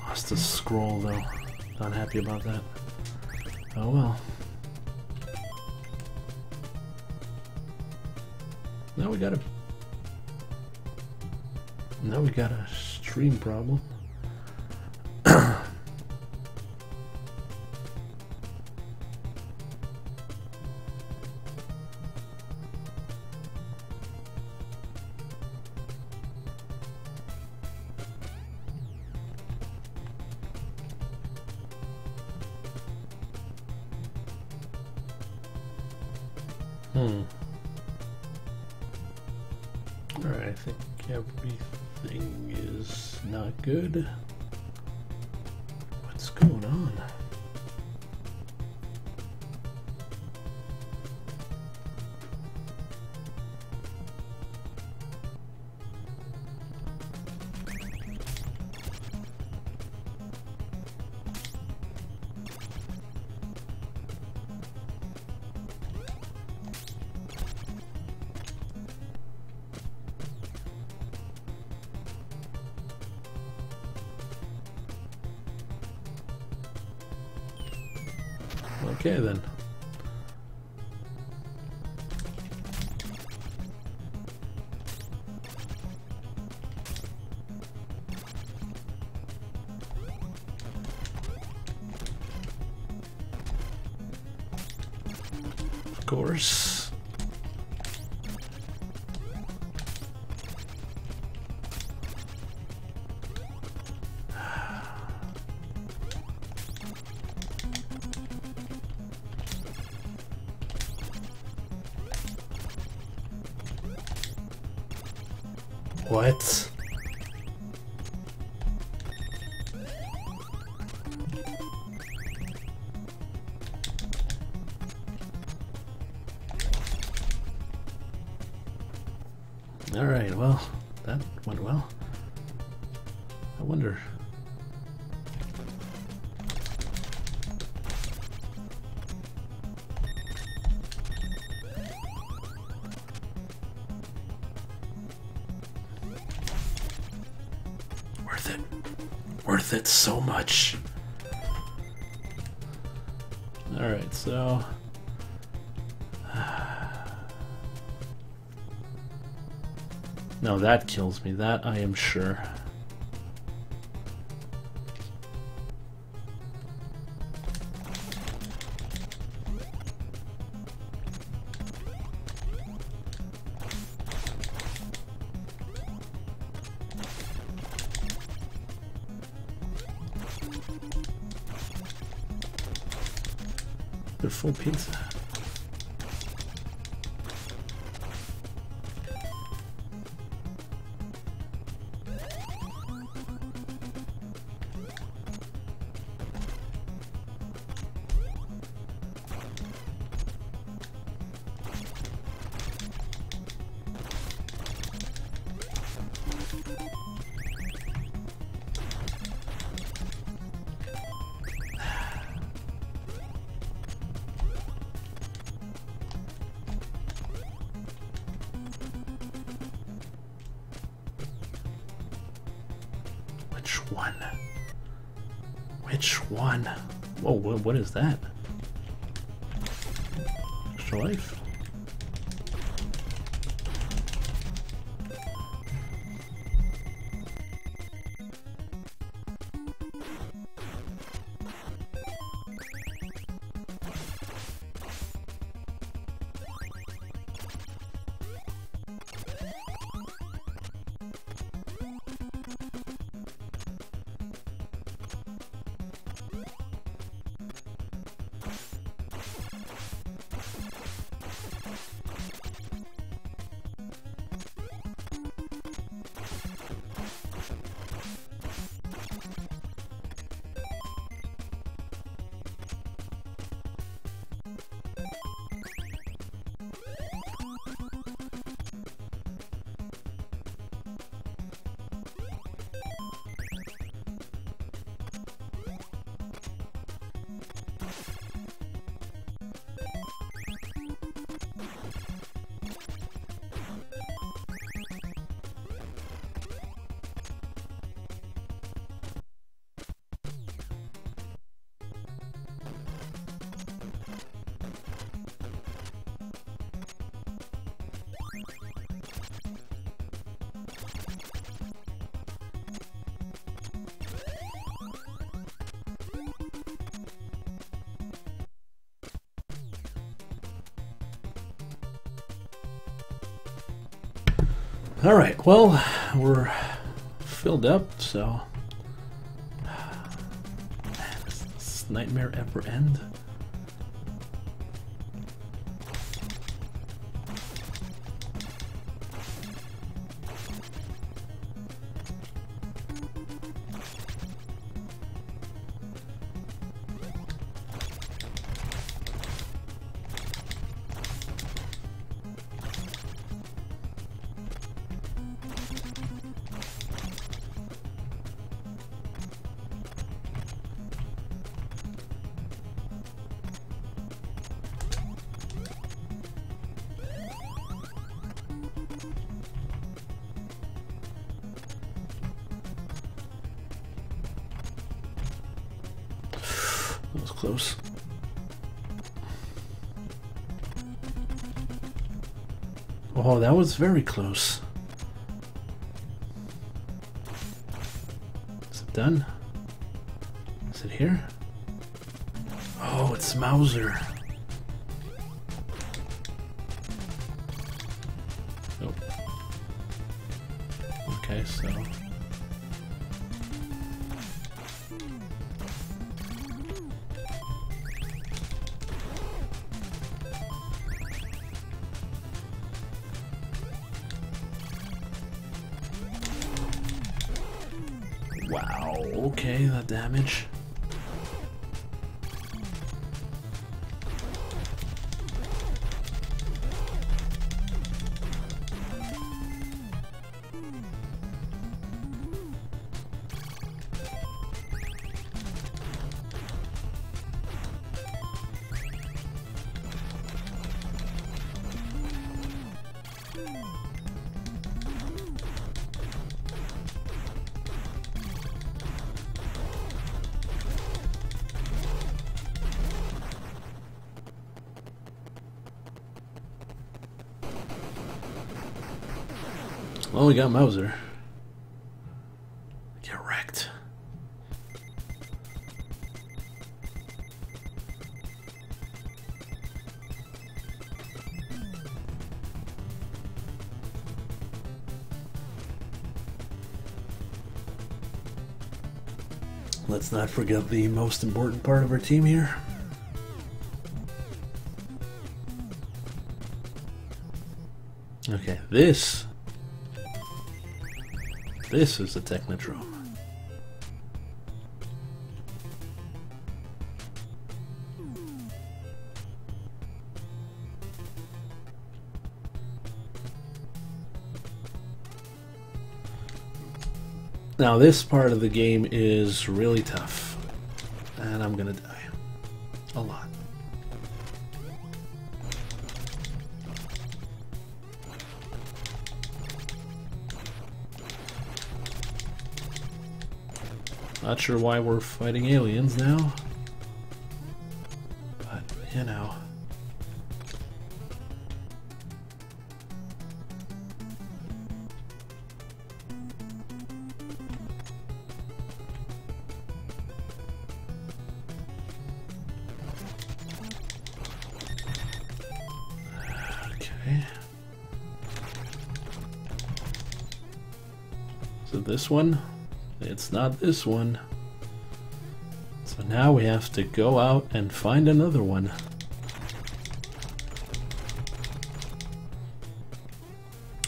Lost a scroll though. Not happy about that. Problem. Well, that went well. I wonder. Worth it. Worth it so much. Alright, so. No, that kills me. That I am sure. What is that? All right, well, we're filled up, so. Does (sighs) this nightmare ever end? Close. Oh, that was very close. Is it done? Is it here? Oh, it's Mouser. only got Mouser. Get wrecked. Let's not forget the most important part of our team here. Okay, this this is the Technodrome. Now this part of the game is really tough. And I'm gonna die. Sure why we're fighting aliens now. But, you know. This one? It's not this one. Now we have to go out and find another one.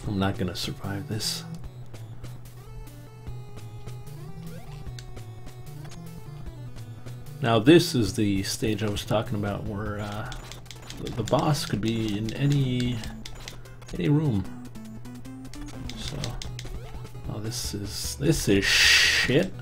I'm not gonna survive this. Now this is the stage I was talking about where uh, the, the boss could be in any any room. So, oh, this is this is shit.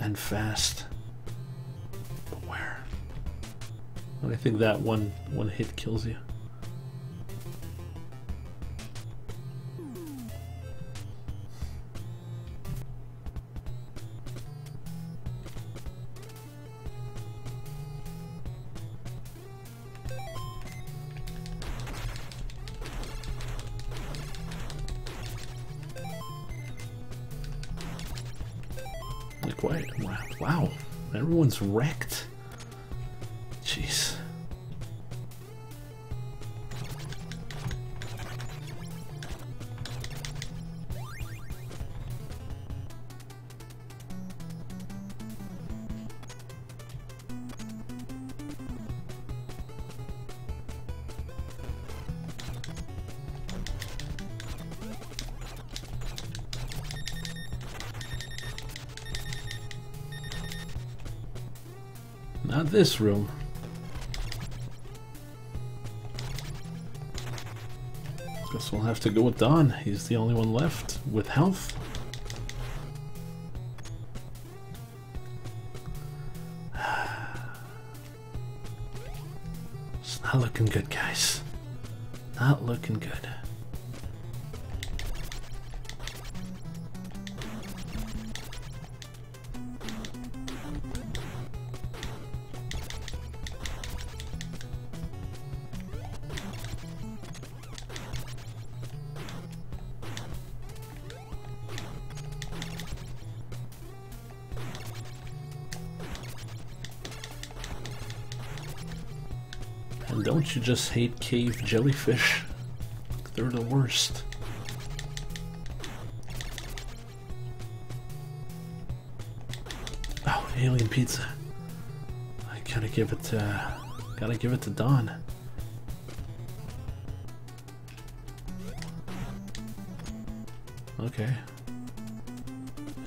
And fast. But where? I think that one one hit kills you. This room. Guess we'll have to go with Don. He's the only one left with health. Just hate cave jellyfish? They're the worst. Oh, alien pizza. I gotta give it to, gotta give it to Don. Okay.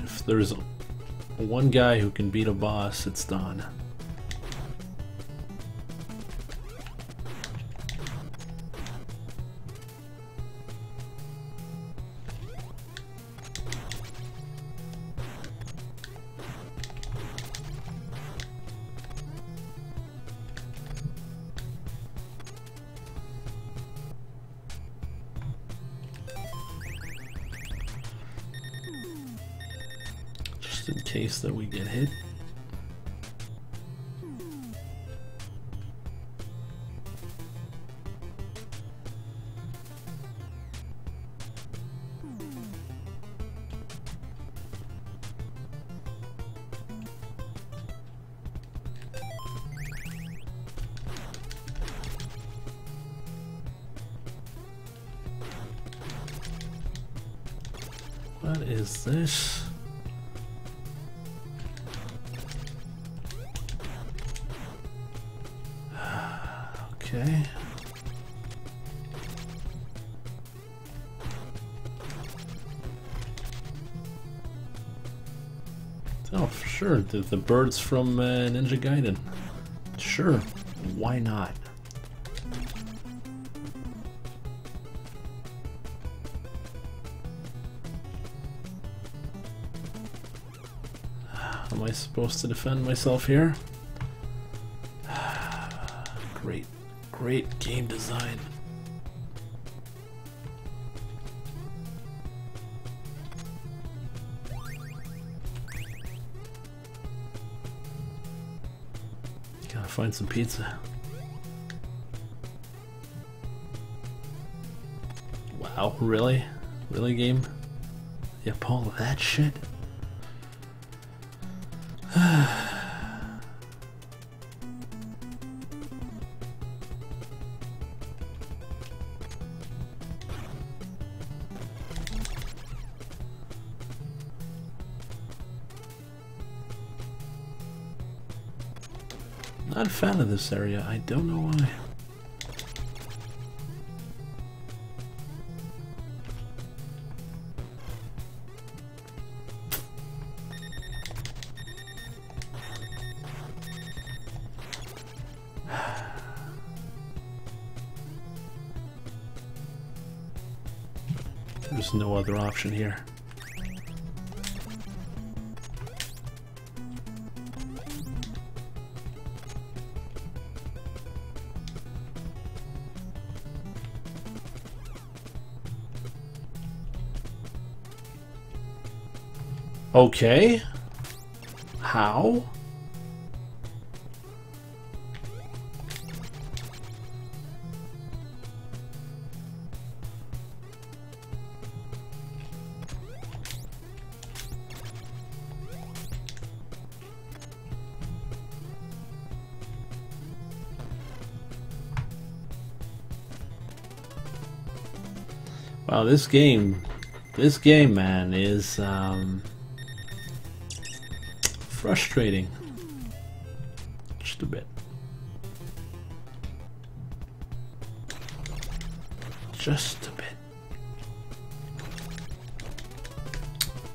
If there's one guy who can beat a boss, it's Don. The, the birds from uh, Ninja Gaiden. Sure. Why not? Am I supposed to defend myself here? (sighs) Great, great game design. Find some pizza. Wow, really? Really, game? You pull that shit? This area. I don't know why. (sighs) There's no other option here. Okay. How? Wow, this game, this game, man, is um, frustrating. Just a bit. Just a bit.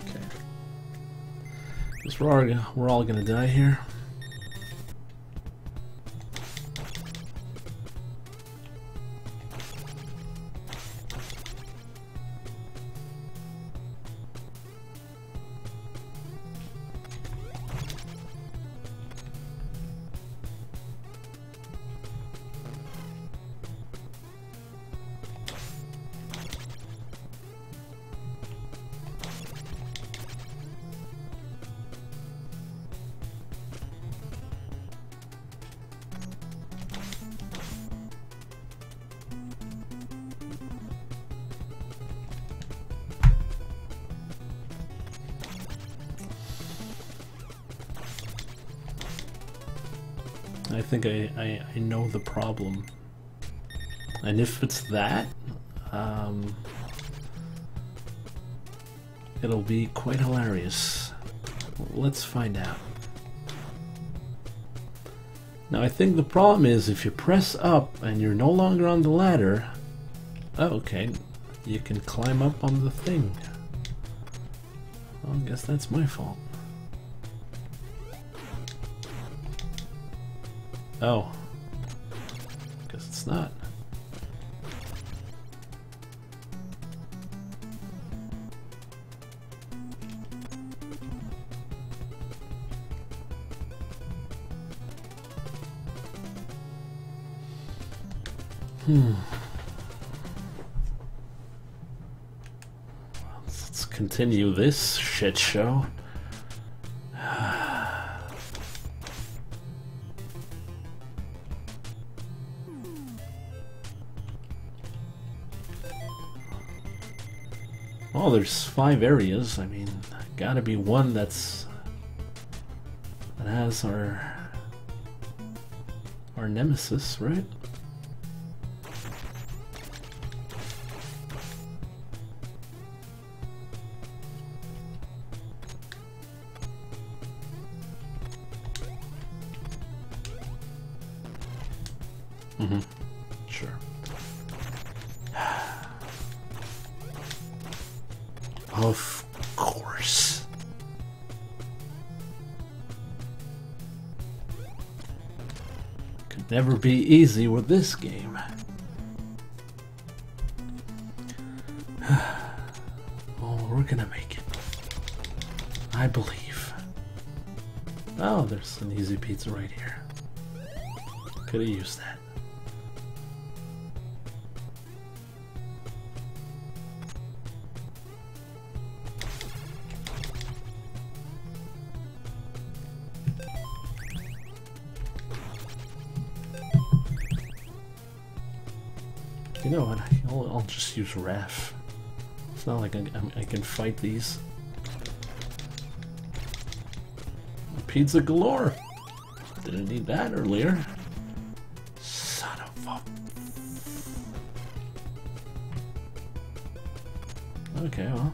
Okay. Guess we're all, we're all gonna die here. The problem. And if it's that, um, it'll be quite hilarious. Let's find out. Now I think the problem is if you press up and you're no longer on the ladder, oh, okay, you can climb up on the thing. Well, I guess that's my fault. Oh. Not. Hmm. Let's continue this shit show. There's five areas. I mean, gotta be one that's that has our our nemesis, right? Be easy with this game. (sighs) oh, we're gonna make it. I believe. Oh, there's an easy pizza right here. Could have used that. You know what? I'll, I'll just use Raph. It's not like I, I, I can fight these. Pizza galore. Didn't need that earlier. Son of a... Okay, well.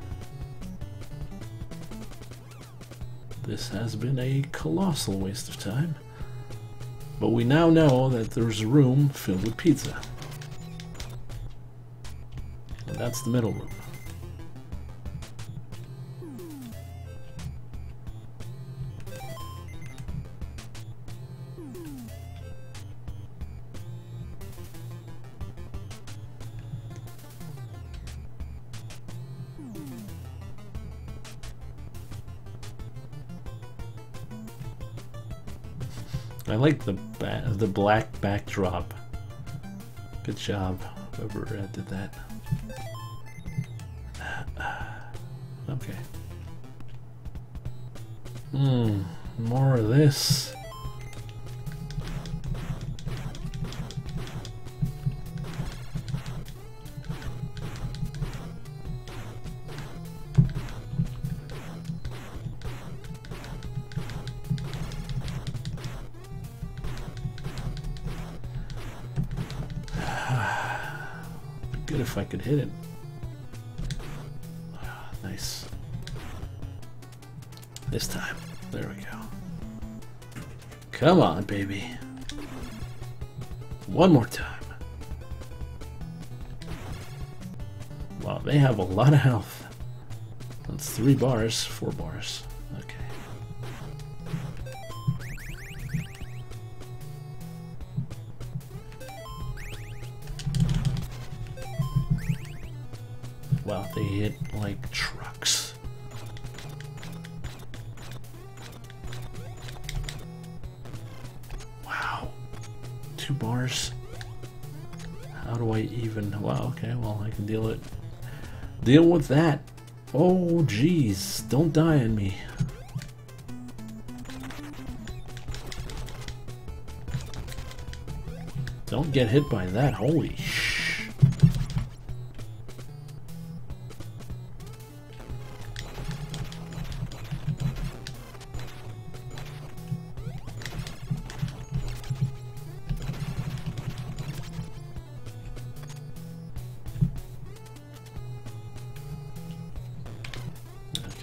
This has been a colossal waste of time. But we now know that there's a room filled with pizza. That's the middle room. I like the the black backdrop. Good job, whoever did that. Hmm, more of this. (sighs) Good if I could hit it. Come on, baby. One more time. Wow, they have a lot of health. That's three bars, four bars. Deal with that. Oh jeez, don't die on me. Don't get hit by that, holy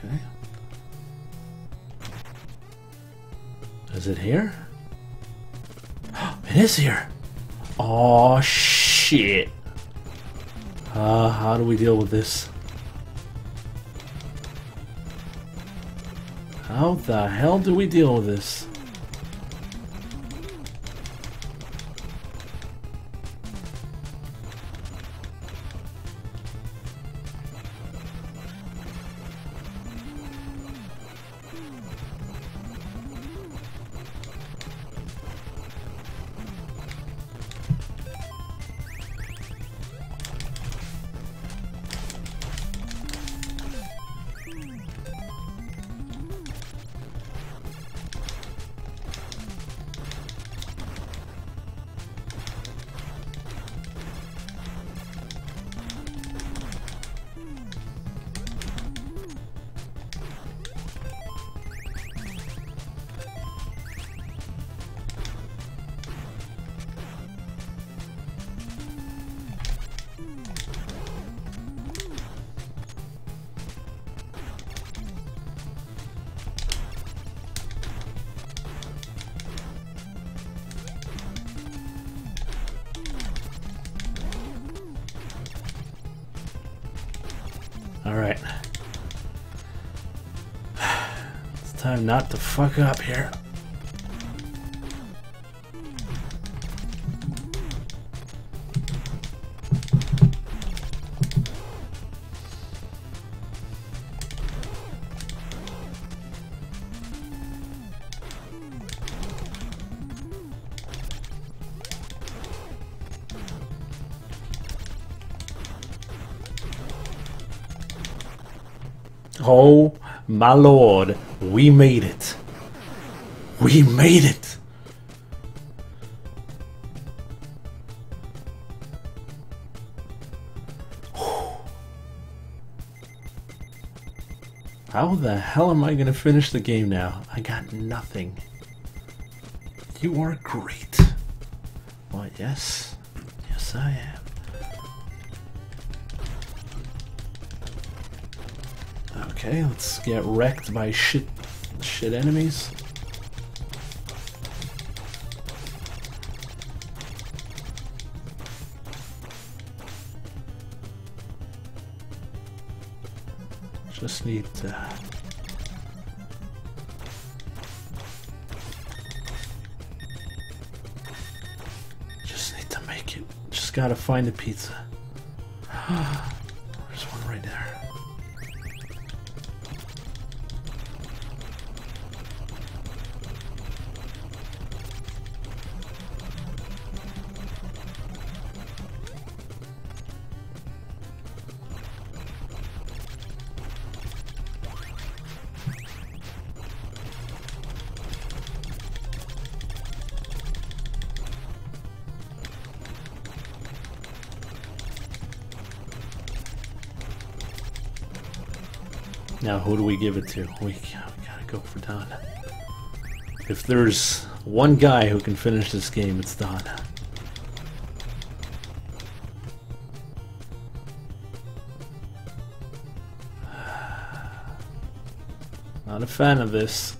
Okay. Is it here? It is here. Oh shit. Uh, how do we deal with this? How the hell do we deal with this? Time not to fuck up here. Oh my lord, we made it. We made it. How the hell am I gonna finish the game now? I got nothing. You are great. Well, yes. Yes, I am. Okay, let's get wrecked by shit shit enemies. Just need to Just need to make it. Just gotta find the pizza. (sighs) (sighs) Now, who do we give it to? We, we gotta go for Don. If there's one guy who can finish this game, it's Don. (sighs) Not a fan of this.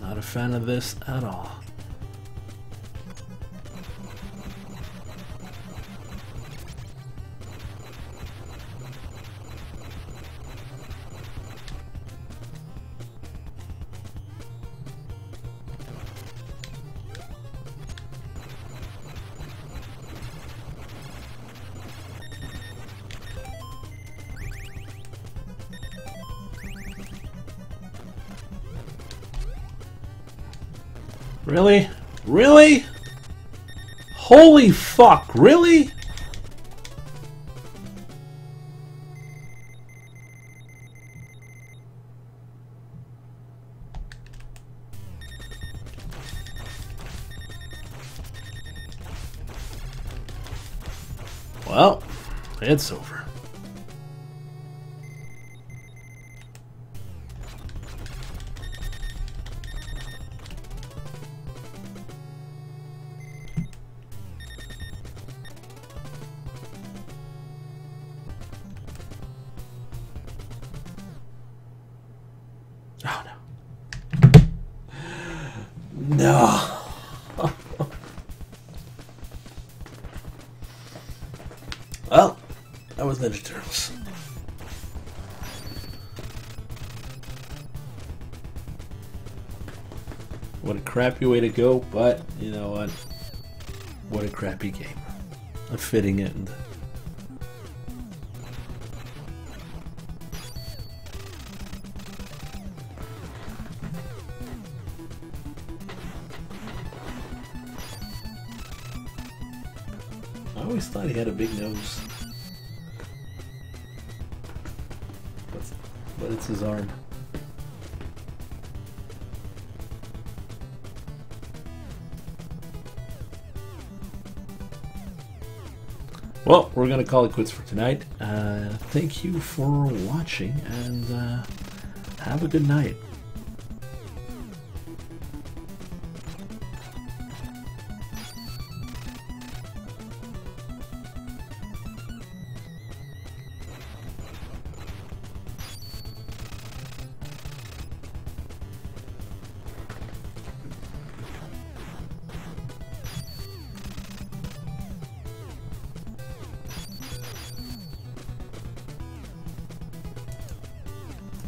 Not a fan of this at all. Fuck, really? Well, it's over. Crappy way to go, but you know what? What a crappy game. A fitting end. I always thought he had a big nose. We're going to call it quits for tonight. Uh, thank you for watching and uh, have a good night.